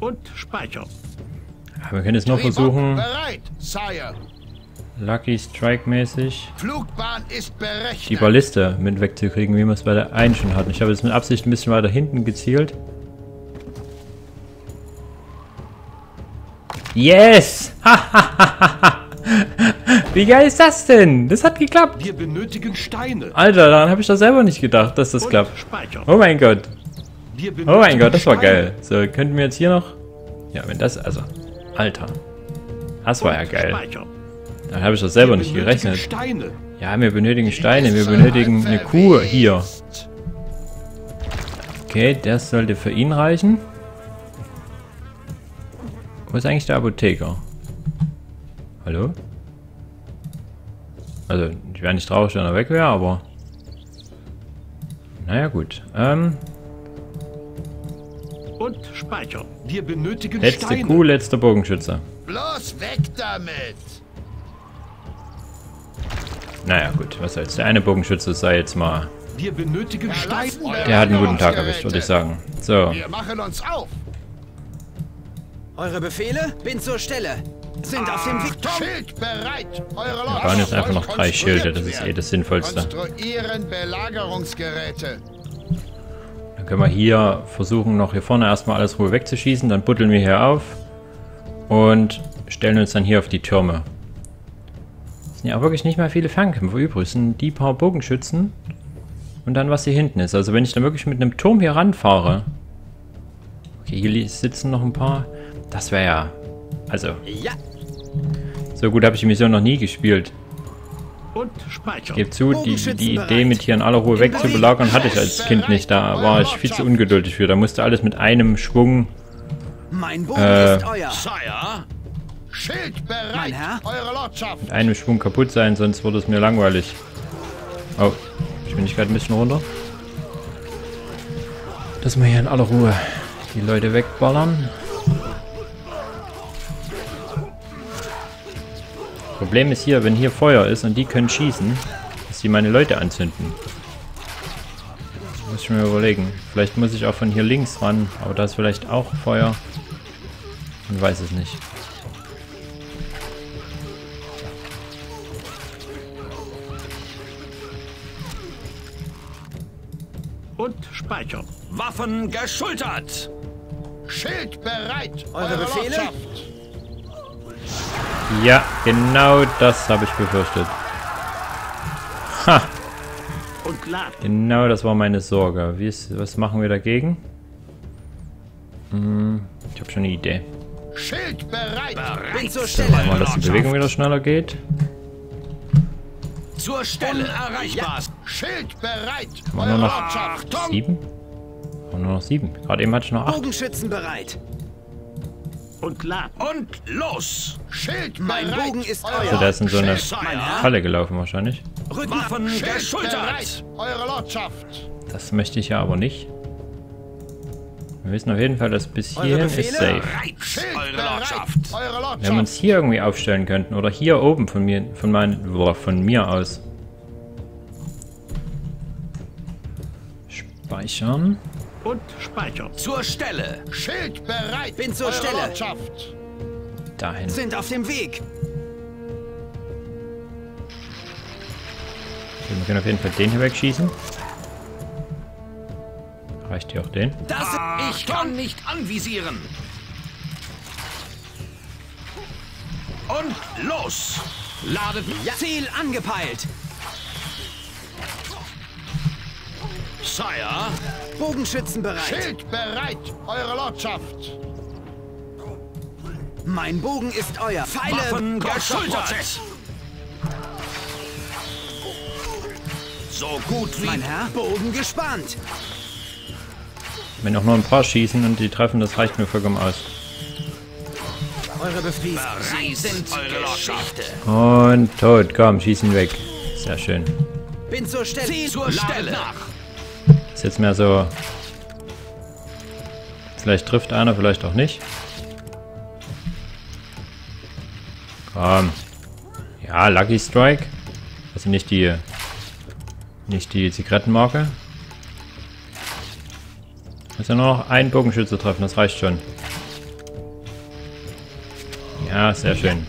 Und speichern. Aber wir können jetzt noch versuchen. Lucky Strike mäßig Flugbahn ist die. Balliste mit wegzukriegen, wie wir es bei der einen schon hatten. Ich habe jetzt mit Absicht ein bisschen weiter hinten gezielt. Yes! Wie geil ist das denn? Das hat geklappt. Wir benötigen Steine. Alter, daran habe ich doch selber nicht gedacht, dass das Und klappt. speichern. Oh mein Gott. Oh mein Gott, das war geil. So, könnten wir jetzt hier noch... Ja, wenn das... Also, Alter. Das war ja geil. Speichern. Da habe ich doch selber nicht gerechnet. Steine. Ja, wir benötigen Steine, wir benötigen eine Kuh hier. Okay, das sollte für ihn reichen. Wo ist eigentlich der Apotheker? Hallo? Also, ich wäre nicht traurig, wenn er weg wäre, aber... Naja, gut. Ähm, Und speichern. Wir benötigen letzte Steine. Kuh, letzter Bogenschütze. Bloß weg damit. Naja, gut, was soll's. Der eine Bogenschütze sei jetzt mal... Wir benötigen Steine. Der hat einen guten Tag erwischt, würde ich sagen. So, Wir machen uns auf. Eure Befehle? Bin zur Stelle. Sind auf dem Weg. Schild bereit. Eure wir bauen jetzt einfach noch drei Schilde, das ist eh das Sinnvollste. Konstruieren Belagerungsgeräte. Dann können wir hier versuchen, noch hier vorne erstmal alles Ruhe wegzuschießen. Dann buddeln wir hier auf und stellen uns dann hier auf die Türme. Es sind ja auch wirklich nicht mehr viele Fernkämpfer übrig. Es sind die paar Bogenschützen und dann, was hier hinten ist. Also wenn ich dann wirklich mit einem Turm hier ranfahre. Okay, hier sitzen noch ein paar. Das wäre ja... Also, Ja, so gut habe ich die Mission noch nie gespielt. Und speichern. Gebe zu, die, die. Idee mit hier in aller Ruhe wegzubelagern hatte ich als Kind nicht. Da war ich viel zu ungeduldig für. Da musste alles mit einem Schwung mein Bogen Äh. ist euer. Sire. Schild bereit. Eure Lordschaft. mit einem Schwung kaputt sein, sonst wurde es mir langweilig. Oh, Geschwindigkeit ein bisschen runter. Dass wir hier in aller Ruhe Die Leute wegballern. Problem ist hier, wenn hier Feuer ist und die können schießen, dass die meine Leute anzünden. Muss ich mir überlegen. Vielleicht muss ich auch von hier links ran, aber da ist vielleicht auch Feuer. Man weiß es nicht. Und speichern. Waffen geschultert. Schild bereit! Eure Befehle? Lordschaft. Ja, genau das habe ich befürchtet. Ha, genau das war meine Sorge. Wie ist, was machen wir dagegen? Hm, ich habe schon eine Idee. Schild bereit! Bin zur Mal, Stelle. dass die Bewegung wieder schneller geht. Zur Stelle. Unerreichbar. Schild bereit! wir Eure nur noch-! Sieben? Und nur noch sieben. Gerade eben hatte ich noch acht. Bogenschützen bereit. Und laden. Und los. Schild Mein bereit! Bogen ist Eure Also der ist in so eine Mein. Falle gelaufen wahrscheinlich. Rücken. Waffen Schild geschultert. bereit! Eure Lordschaft! Das möchte ich ja aber nicht. Wir wissen auf jeden Fall, dass bis hierhin ist safe. Wenn wir uns hier irgendwie aufstellen könnten oder hier oben von mir, von meinen, boah, von mir aus. Speichern. Und speichern. Zur Stelle. Schild bereit! Bin zur Eure Stelle. Lordschaft! Dahin. Sind auf dem Weg. Okay, wir können auf jeden Fall den hier wegschießen. Reicht hier auch den? Das ich kann nicht anvisieren. Und los. Ladet. Ja. Ziel angepeilt. Sire. Bogenschützen bereit. Schild bereit! Eure Lordschaft! Mein Bogen ist euer. Pfeile Waffen geschultert. So gut wie Mein Herr. Bogen gespannt. Wenn auch nur ein paar schießen und die treffen, das reicht mir vollkommen aus. Eure. Sie sind eure Lordschaft. Und tot, komm, schieß ihn weg. Sehr schön. Bin zur Stelle. Zur Stelle. Nach. Ist jetzt mehr so. Vielleicht trifft einer, vielleicht auch nicht. Komm. Ja, Lucky Strike. Also nicht die. Nicht die Zigarettenmarke. Muss ja nur noch einen Bogenschütze treffen, das reicht schon. Ja, sehr schön.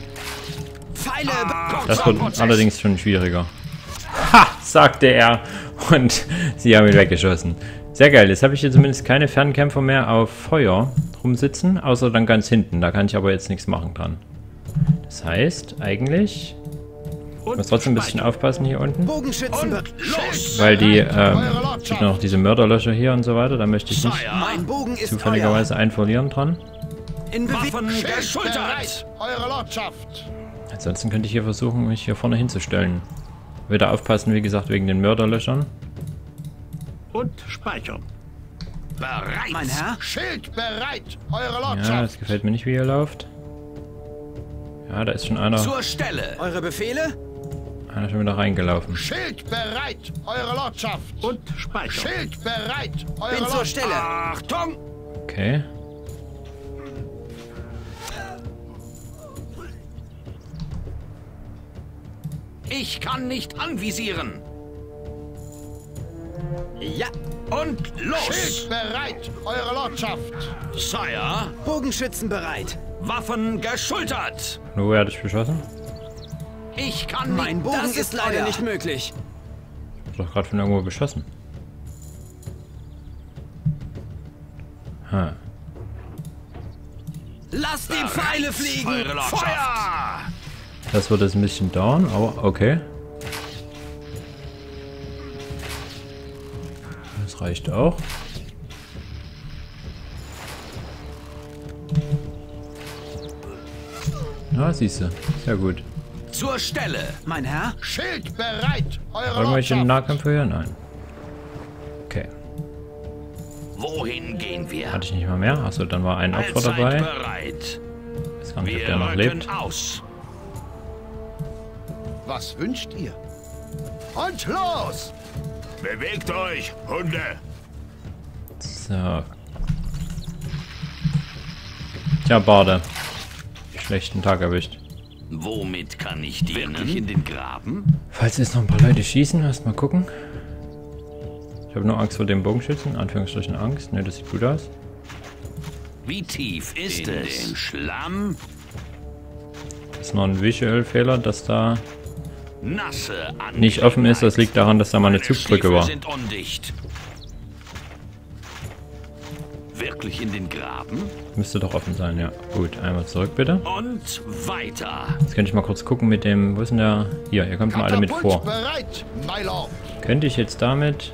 Das wird allerdings schon schwieriger. Ha, sagte er. Und sie haben ihn weggeschossen. Sehr geil. Jetzt habe ich hier zumindest keine Fernkämpfer mehr auf Feuer rumsitzen, außer dann ganz hinten. Da kann ich aber jetzt nichts machen dran. Das heißt, eigentlich Und muss trotzdem ein bisschen aufpassen hier unten, weil die ähm, Lordschaft. sind noch diese Mörderlöcher hier und so weiter. Da möchte ich nicht zufälligerweise einen verlieren dran. In Bewegung. Waffen Schild geschultert. bereit! Eure Lordschaft! Ansonsten könnte ich hier versuchen, mich hier vorne hinzustellen. Wieder aufpassen, wie gesagt, wegen den Mörderlöchern. Und speichern. Bereit. Mein Herr. Schild bereit! Eure Ja, Lordschaft! das gefällt mir nicht, wie ihr lauft. Ja, da ist schon einer, Zur Stelle. Eure Befehle. einer schon wieder reingelaufen. Schild bereit! Eure Lordschaft! Und speichern. Schild bereit! Eure Bin zur Lordschaft! Stelle. Achtung. Okay. Ich kann nicht anvisieren. Ja. Und los. Schild bereit! Eure Lordschaft! Sire. Bogenschützen bereit. Waffen geschultert. Wo werde ich beschossen? Ich kann Mein nicht. Bogen Das ist leider nicht möglich. Ich wurde doch gerade von irgendwo beschossen. Ha. Lasst die Pfeile fliegen. Eure Lordschaft. Feuer. Das wird jetzt ein bisschen dauern, aber okay. Das reicht auch. Ja, siehst du. Sehr gut. Zur Stelle. Mein Herr. Schild bereit! Eure Irgendwelche! Nahkämpfe hier? Nein. Okay. Wohin gehen wir? Hatte ich nicht mal mehr. Achso, dann war ein Opfer dabei. bereit. Ich weiß gar nicht, ob der noch lebt. aus. Was wünscht ihr? Und los! Bewegt euch, Hunde. So. Tja, Bade. Schlechten Tag erwischt. Womit kann ich dienen? Wirklich in den Graben? Falls jetzt noch ein paar Leute schießen, erst mal gucken. Ich habe nur Angst vor dem Bogenschützen. Anführungsstrichen Angst. Ne, das sieht gut aus. Wie tief ist In es? den Schlamm? Das ist noch ein Visual-Fehler, dass da nicht offen ist. Das liegt daran, dass da mal eine Meine Zugbrücke war. Wirklich in den Graben? Müsste doch offen sein, ja. Gut, einmal zurück bitte. Und weiter. Jetzt könnte ich mal kurz gucken mit dem... Wo ist denn der... Hier, ihr kommt mal alle mit Katapult vor. bereit. Könnte ich jetzt damit...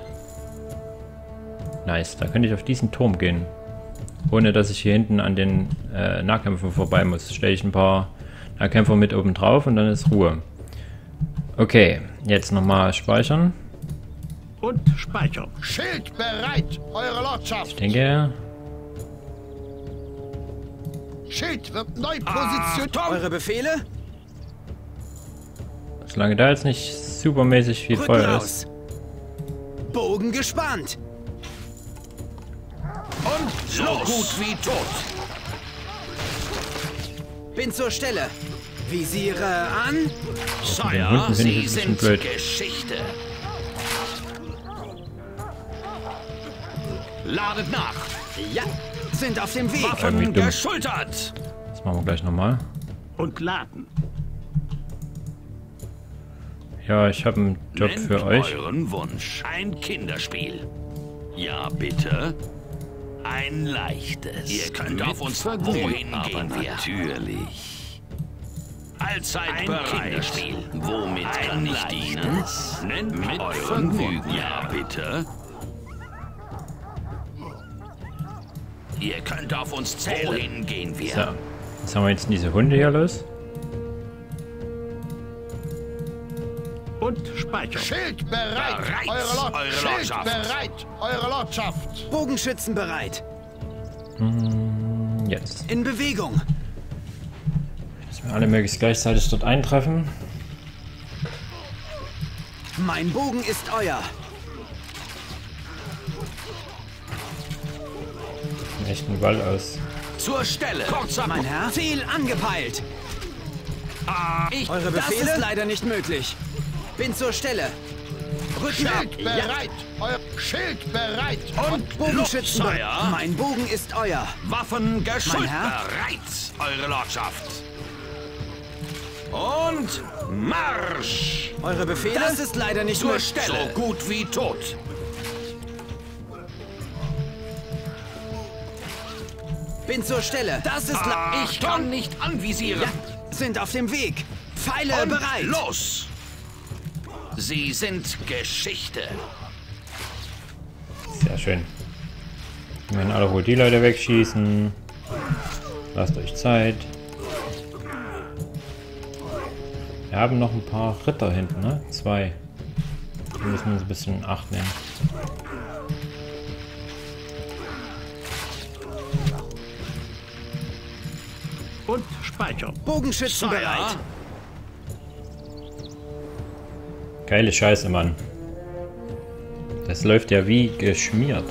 Nice, da könnte ich auf diesen Turm gehen. Ohne dass ich hier hinten an den äh, Nahkämpfern vorbei muss. Stelle ich ein paar Nahkämpfer mit oben drauf und dann ist Ruhe. Okay, jetzt nochmal speichern. Und speichern. Schild bereit, eure Lordschaft. Ich denke, Schild wird neu positioniert. Eure Befehle? solange da jetzt nicht supermäßig viel Rücken Feuer ist. Bogen gespannt. Und so gut wie tot. Bin zur Stelle. Visiere an. Sire, Sie sind blöd. Geschichte. Ladet nach. Ja, sind auf dem Weg. Waffen geschultert. Das machen wir gleich nochmal. Und laden. Ja, ich habe einen Job Nennt für euch. euren Wunsch. Ein Kinderspiel. Ja, bitte. Ein leichtes. Ihr könnt Mit auf uns Vergnügen, Wohin aber gehen wir? natürlich. Allzeit Ein bereit. Kinderspiel. Womit Ein kann ich dienen? Nennt Mit euren Vergnügen. Ja, bitte. Ihr könnt auf uns zählen. Wohin gehen wir? So, was haben wir jetzt diese Hunde hier los? Und speichern. Schild bereit, Bereit, eure, Lord eure Schild Lordschaft. bereit, eure Lordschaft. Bogenschützen bereit. Jetzt. In Bewegung. Alle möglichst gleichzeitig dort eintreffen. Mein Bogen ist euer. Echten Wall aus. Zur Stelle. Kurzer Mein Herr. Ziel angepeilt. Ich Eure das Befehle? ist ist leider nicht möglich. Bin zur Stelle. Rücken ab. Schild bereit, euer Schild bereit. Und Bogenschützen bereit. Sire. Mein Bogen ist euer. Waffen geschult Mein Herr? bereit, Eure Lordschaft. Und Marsch! Eure Befehle? Das ist leider nicht Zur. Stelle. So gut wie tot. Bin zur Stelle. Das ist la Ich kann nicht anvisieren. Ja, sind auf dem Weg. Pfeile Und bereit. los! Sie sind Geschichte. Sehr schön. Wir werden alle wohl die Leute wegschießen. Lasst euch Zeit. Wir haben noch ein paar Ritter hinten, ne? Zwei. Die müssen wir uns ein bisschen in Acht nehmen. Und speichern. Bogenschützen Sire. bereit. Geile Scheiße, Mann. Das läuft ja wie geschmiert.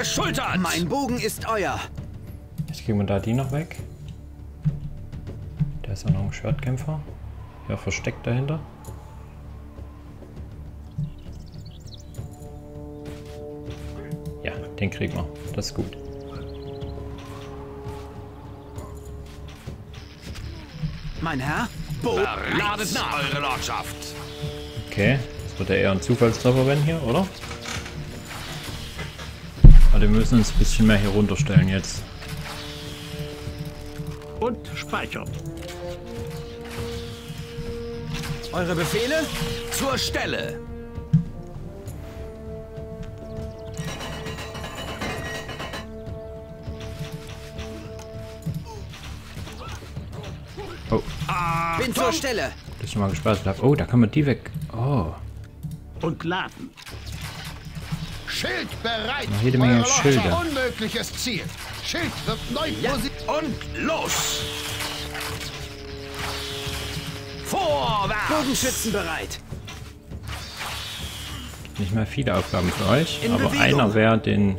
Waffen geschultert. Mein Bogen ist euer. Jetzt kriegen wir da die noch weg. Da ist ja noch ein Schwertkämpfer. Ja, versteckt dahinter. Ja, den kriegen wir. Das ist gut. Mein Herr. Bogen. Ladet nach, Eure Lordschaft. Okay, das wird ja eher ein Zufallstreffer werden hier, oder? Aber wir müssen uns ein bisschen mehr hier runterstellen jetzt. Und speichern. Eure Befehle? Zur Stelle. Oh, Bin zur Stelle. das ist schon mal gesperrt. habe. Oh, da kann man die weg. Oh, Und laden. Schild bereit, jede Menge eure Lordschaft. Schilde. Unmögliches Ziel. Schild wird neu positioniert. Und los! Vorwärts! Bogenschützen bereit. nicht mehr viele Aufgaben für euch, In aber Bewegung. einer wäre den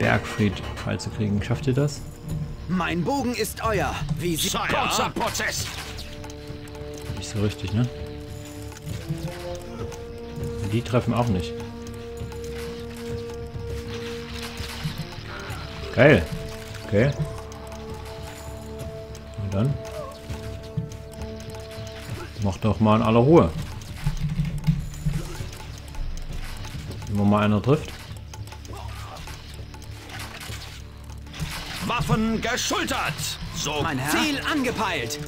Bergfried freizukriegen. Schafft ihr das? Mein Bogen ist euer. Wie Sie... Kurzer Prozess. Nicht so richtig, ne? Die treffen auch nicht. Geil. Okay. Und dann? Mach doch mal in aller Ruhe. Wenn man mal einer trifft. Waffen geschultert. So Mein Herr. Ziel angepeilt.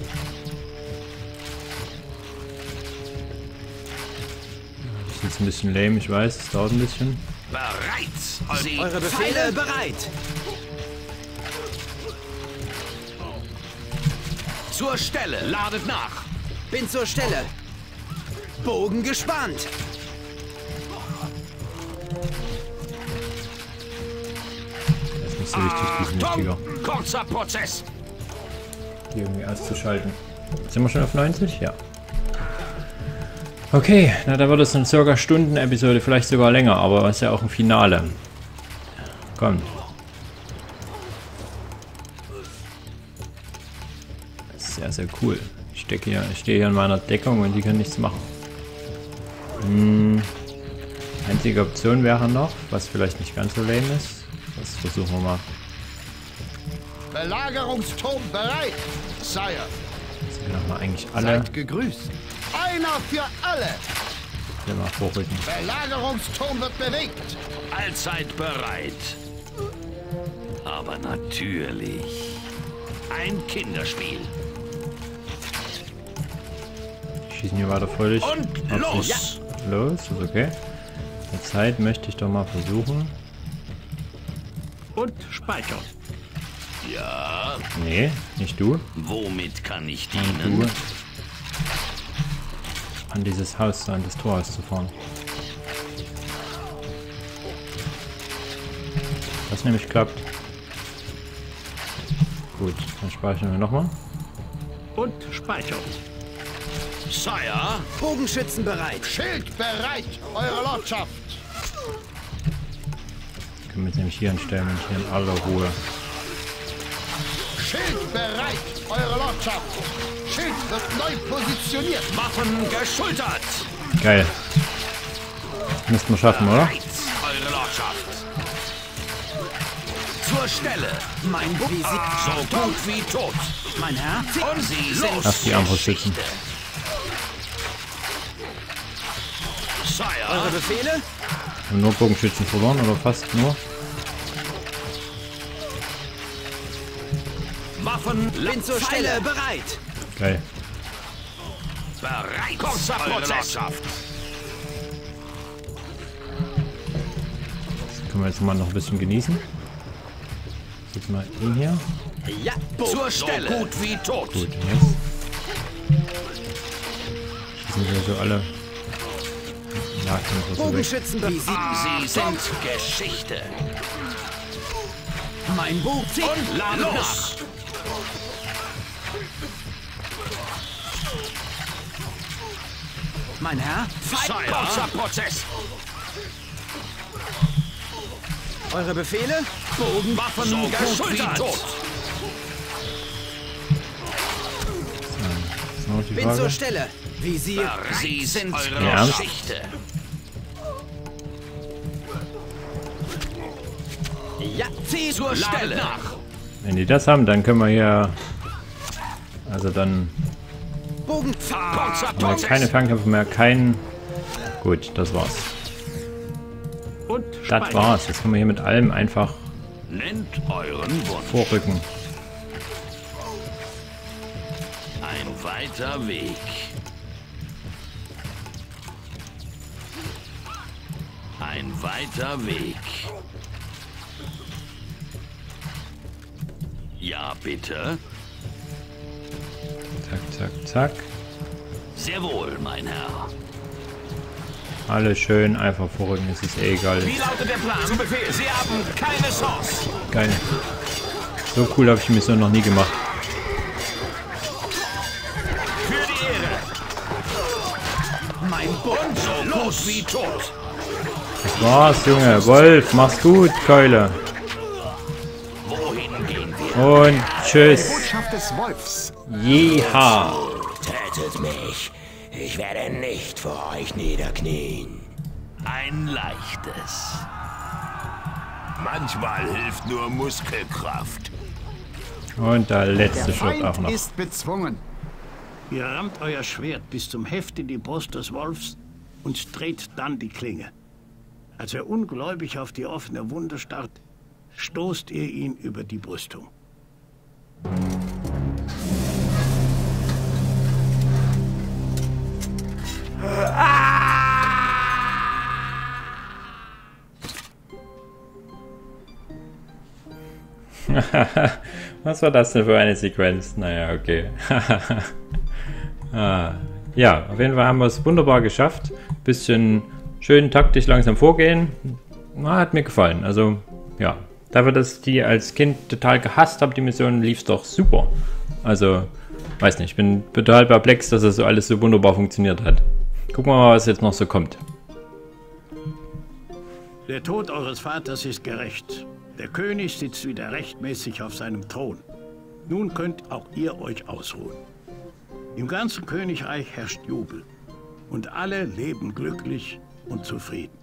Das ist jetzt ein bisschen lame, ich weiß, es dauert ein bisschen. bereit. Sie Eure Befehle bereit. Zur Stelle. Ladet nach. Bin zur Stelle. Bogen gespannt. Das ist nicht so sind wichtiger. Achtung, kurzer Prozess. die irgendwie auszuschalten. Sind wir schon auf 90? Ja. Okay, na da wird es eine circa Stunden-Episode, vielleicht sogar länger, aber es ist ja auch ein Finale. Kommt. Sehr, sehr cool. Ich, stecke hier, ich stehe hier in meiner Deckung und die können nichts machen. Hm. Einzige Option wäre noch, was vielleicht nicht ganz so lame ist. Das versuchen wir mal. Belagerungsturm bereit, Sire. Jetzt können wir eigentlich alle Seid gegrüßt. Einer für alle. hier mal vorrücken. Belagerungsturm wird bewegt. Allzeit bereit. Aber natürlich. Ein Kinderspiel. Schießen hier weiter fröhlich. Und auf los! sich Los, ist okay. Der Zeit möchte ich doch mal versuchen. Und speichern. Ja, Nee, nicht du. womit kann ich Und dienen? du. An dieses Haus, an das Torhaus zu fahren. Das nämlich klappt. Gut, dann speichern wir nochmal. Und speichern. Sire, Bogenschützen bereit. Schild bereit, Eure Lordschaft. Können wir jetzt nämlich hier hinstellen und hier in aller Ruhe. Schild bereit, Eure Lordschaft. Schild wird neu positioniert. Waffen geschultert. Geil. Müssten wir schaffen, oder? Eure Lordschaft. Zur Stelle. Mein Bogen. Wie Sie... So gut wie tot. Mein Herr. Und Sie sind Lass die Armbrust sitzen. Geschichte. Eure Befehle? Haben nur Bogenschützen verloren oder fast nur? Waffen Bin zur Stelle bereit. Geil. bereit. Kurzer Prozess. Können wir jetzt mal noch ein bisschen genießen. Jetzt mal ihn hier. Ja, Zur Stelle. So gut wie tot. Gut, jetzt. Schießen wir so alle. Bogenschützen bereit. Wie Sie... Sie sind Geschichte. Mein Bogen. Und ladet Los. nach. Mein Herr. Sire. Kurzer Prozess. Eure Befehle? Bogen, Waffen so wie tot. Bin zur. Stelle. Wie Sie... Sie sind eure? Geschichte. Ja, zieh Zur Stelle. nach. Wenn die das haben, dann können wir hier. Also dann haben wir keine. Fernkämpfe mehr, kein. Gut, das war's. Und Das war's. Jetzt können wir hier mit allem einfach Nennt euren Wunsch. vorrücken. Ein weiter Weg. Ein weiter Weg. Ja, bitte. Zack, zack, zack. Sehr wohl, mein Herr. Alle schön einfach vorrücken, es ist eh egal. Wie lautet der Plan? Zu Befehl. Sie haben keine Chance. Geil. So cool habe ich die Mission noch nie gemacht. Für die Ehre. Mein Bogen. Und so Tot wie tot. Das war's, Junge. Wolf, mach's gut, Keule. Und tschüss. Botschaft des Wolfs. Jeha. Tötet mich. Ich werde nicht vor euch niederknien. Ein leichtes. Manchmal hilft nur Muskelkraft. Und der Der letzte Schritt auch Feind noch. ist bezwungen. Ihr rammt euer Schwert bis zum Heft in die Brust des Wolfs und dreht dann die Klinge. Als er ungläubig auf die offene Wunde starrt, stoßt ihr ihn über die Brüstung. (laughs) Was war das denn für eine Sequenz? Naja, okay. (laughs) ah, ja, auf jeden Fall haben wir es wunderbar geschafft. Bisschen schön taktisch langsam vorgehen. Na, hat mir gefallen. Also, ja. Dafür, dass ich die als Kind total gehasst habe, die Mission, lief es doch super. Also, weiß nicht, ich bin total perplex, dass das so alles so wunderbar funktioniert hat. Gucken wir mal, was jetzt noch so kommt. Der Tod eures Vaters ist gerecht. Der König sitzt wieder rechtmäßig auf seinem Thron. Nun könnt auch ihr euch ausruhen. Im ganzen Königreich herrscht Jubel. Und alle leben glücklich und zufrieden.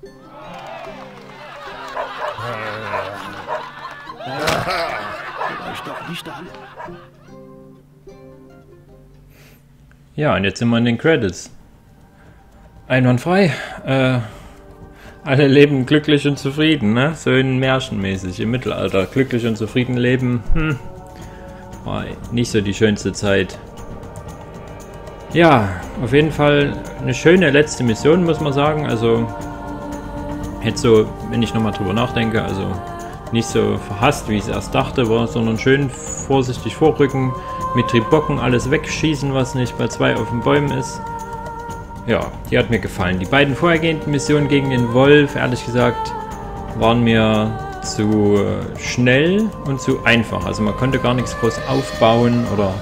Ja, und jetzt sind wir in den Credits. Einwandfrei. Äh, alle leben glücklich und zufrieden, ne? So in Märchenmäßig im Mittelalter. Glücklich und zufrieden leben, hm, war nicht so die schönste Zeit. Ja, auf jeden Fall eine schöne letzte Mission, muss man sagen. Also, hätte so, wenn ich nochmal drüber nachdenke, also nicht so verhasst, wie ich es erst dachte, war, sondern schön vorsichtig vorrücken, mit Tribocken alles wegschießen, was nicht bei zwei auf den Bäumen ist. Ja, die hat mir gefallen. Die beiden vorhergehenden Missionen gegen den Wolf, ehrlich gesagt, waren mir zu äh, schnell und zu einfach. Also man konnte gar nichts groß aufbauen oder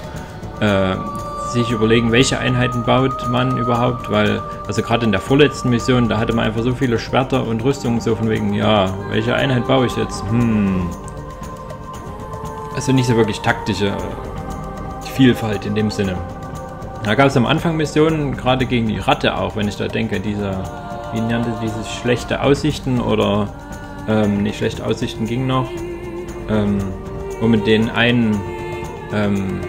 äh, sich überlegen, welche Einheiten baut man überhaupt, weil, also gerade in der vorletzten Mission, da hatte man einfach so viele Schwerter und Rüstungen, so von wegen, ja, welche Einheit baue ich jetzt? Hm. Also nicht so wirklich taktische Vielfalt in dem Sinne. Da gab es am Anfang Missionen, gerade gegen die Ratte auch, wenn ich da denke, dieser, wie nannte dieses schlechte Aussichten oder, ähm, nicht schlechte Aussichten ging noch, ähm, wo mit den einen, ähm,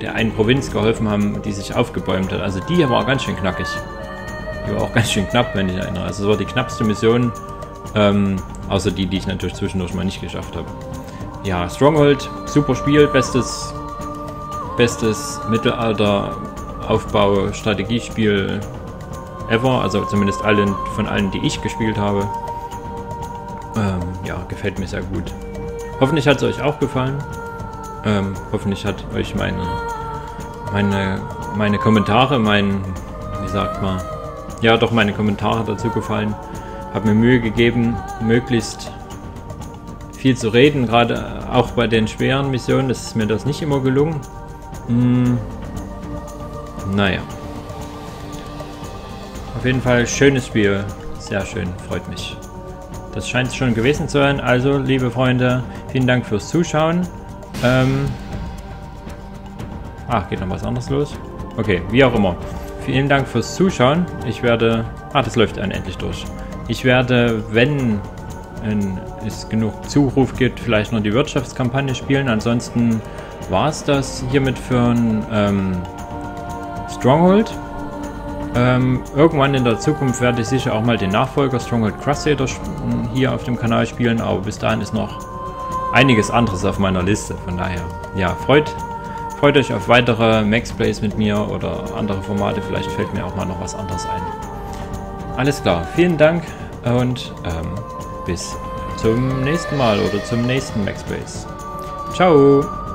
der einen Provinz geholfen haben, die sich aufgebäumt hat. Also die war ganz schön knackig. Die war auch ganz schön knapp, wenn ich erinnere. Also es war die knappste Mission, ähm, außer die, die ich natürlich zwischendurch mal nicht geschafft habe. Ja, Stronghold, super Spiel, bestes, bestes Mittelalter Aufbau, Strategiespiel ever, also zumindest allen von allen, die ich gespielt habe. Ähm, ja, gefällt mir sehr gut. Hoffentlich hat es euch auch gefallen. Ähm, hoffentlich hat euch meine, meine, meine Kommentare, mein, wie sagt man, ja doch meine Kommentare dazu gefallen. Hab mir Mühe gegeben, möglichst viel zu reden, gerade auch bei den schweren Missionen. Das ist mir das nicht immer gelungen. Hm, naja. Auf jeden Fall schönes Spiel. Sehr schön, freut mich. Das scheint es schon gewesen zu sein. Also, liebe Freunde, vielen Dank fürs Zuschauen. Ähm. Ach, geht noch was anderes los? Okay, wie auch immer. Vielen Dank fürs Zuschauen. Ich werde. Ah, das läuft dann endlich durch. Ich werde, wenn es genug Zuruf gibt, vielleicht noch die Wirtschaftskampagne spielen. Ansonsten war es das hiermit für ein ähm, Stronghold. Ähm, irgendwann in der Zukunft werde ich sicher auch mal den Nachfolger Stronghold Crusader hier auf dem Kanal spielen, aber bis dahin ist noch einiges anderes auf meiner Liste. Von daher, ja, freut, freut euch auf weitere Max Plays mit mir oder andere Formate. Vielleicht fällt mir auch mal noch was anderes ein. Alles klar, vielen Dank und ähm, bis zum nächsten Mal oder zum nächsten Max Plays. Ciao!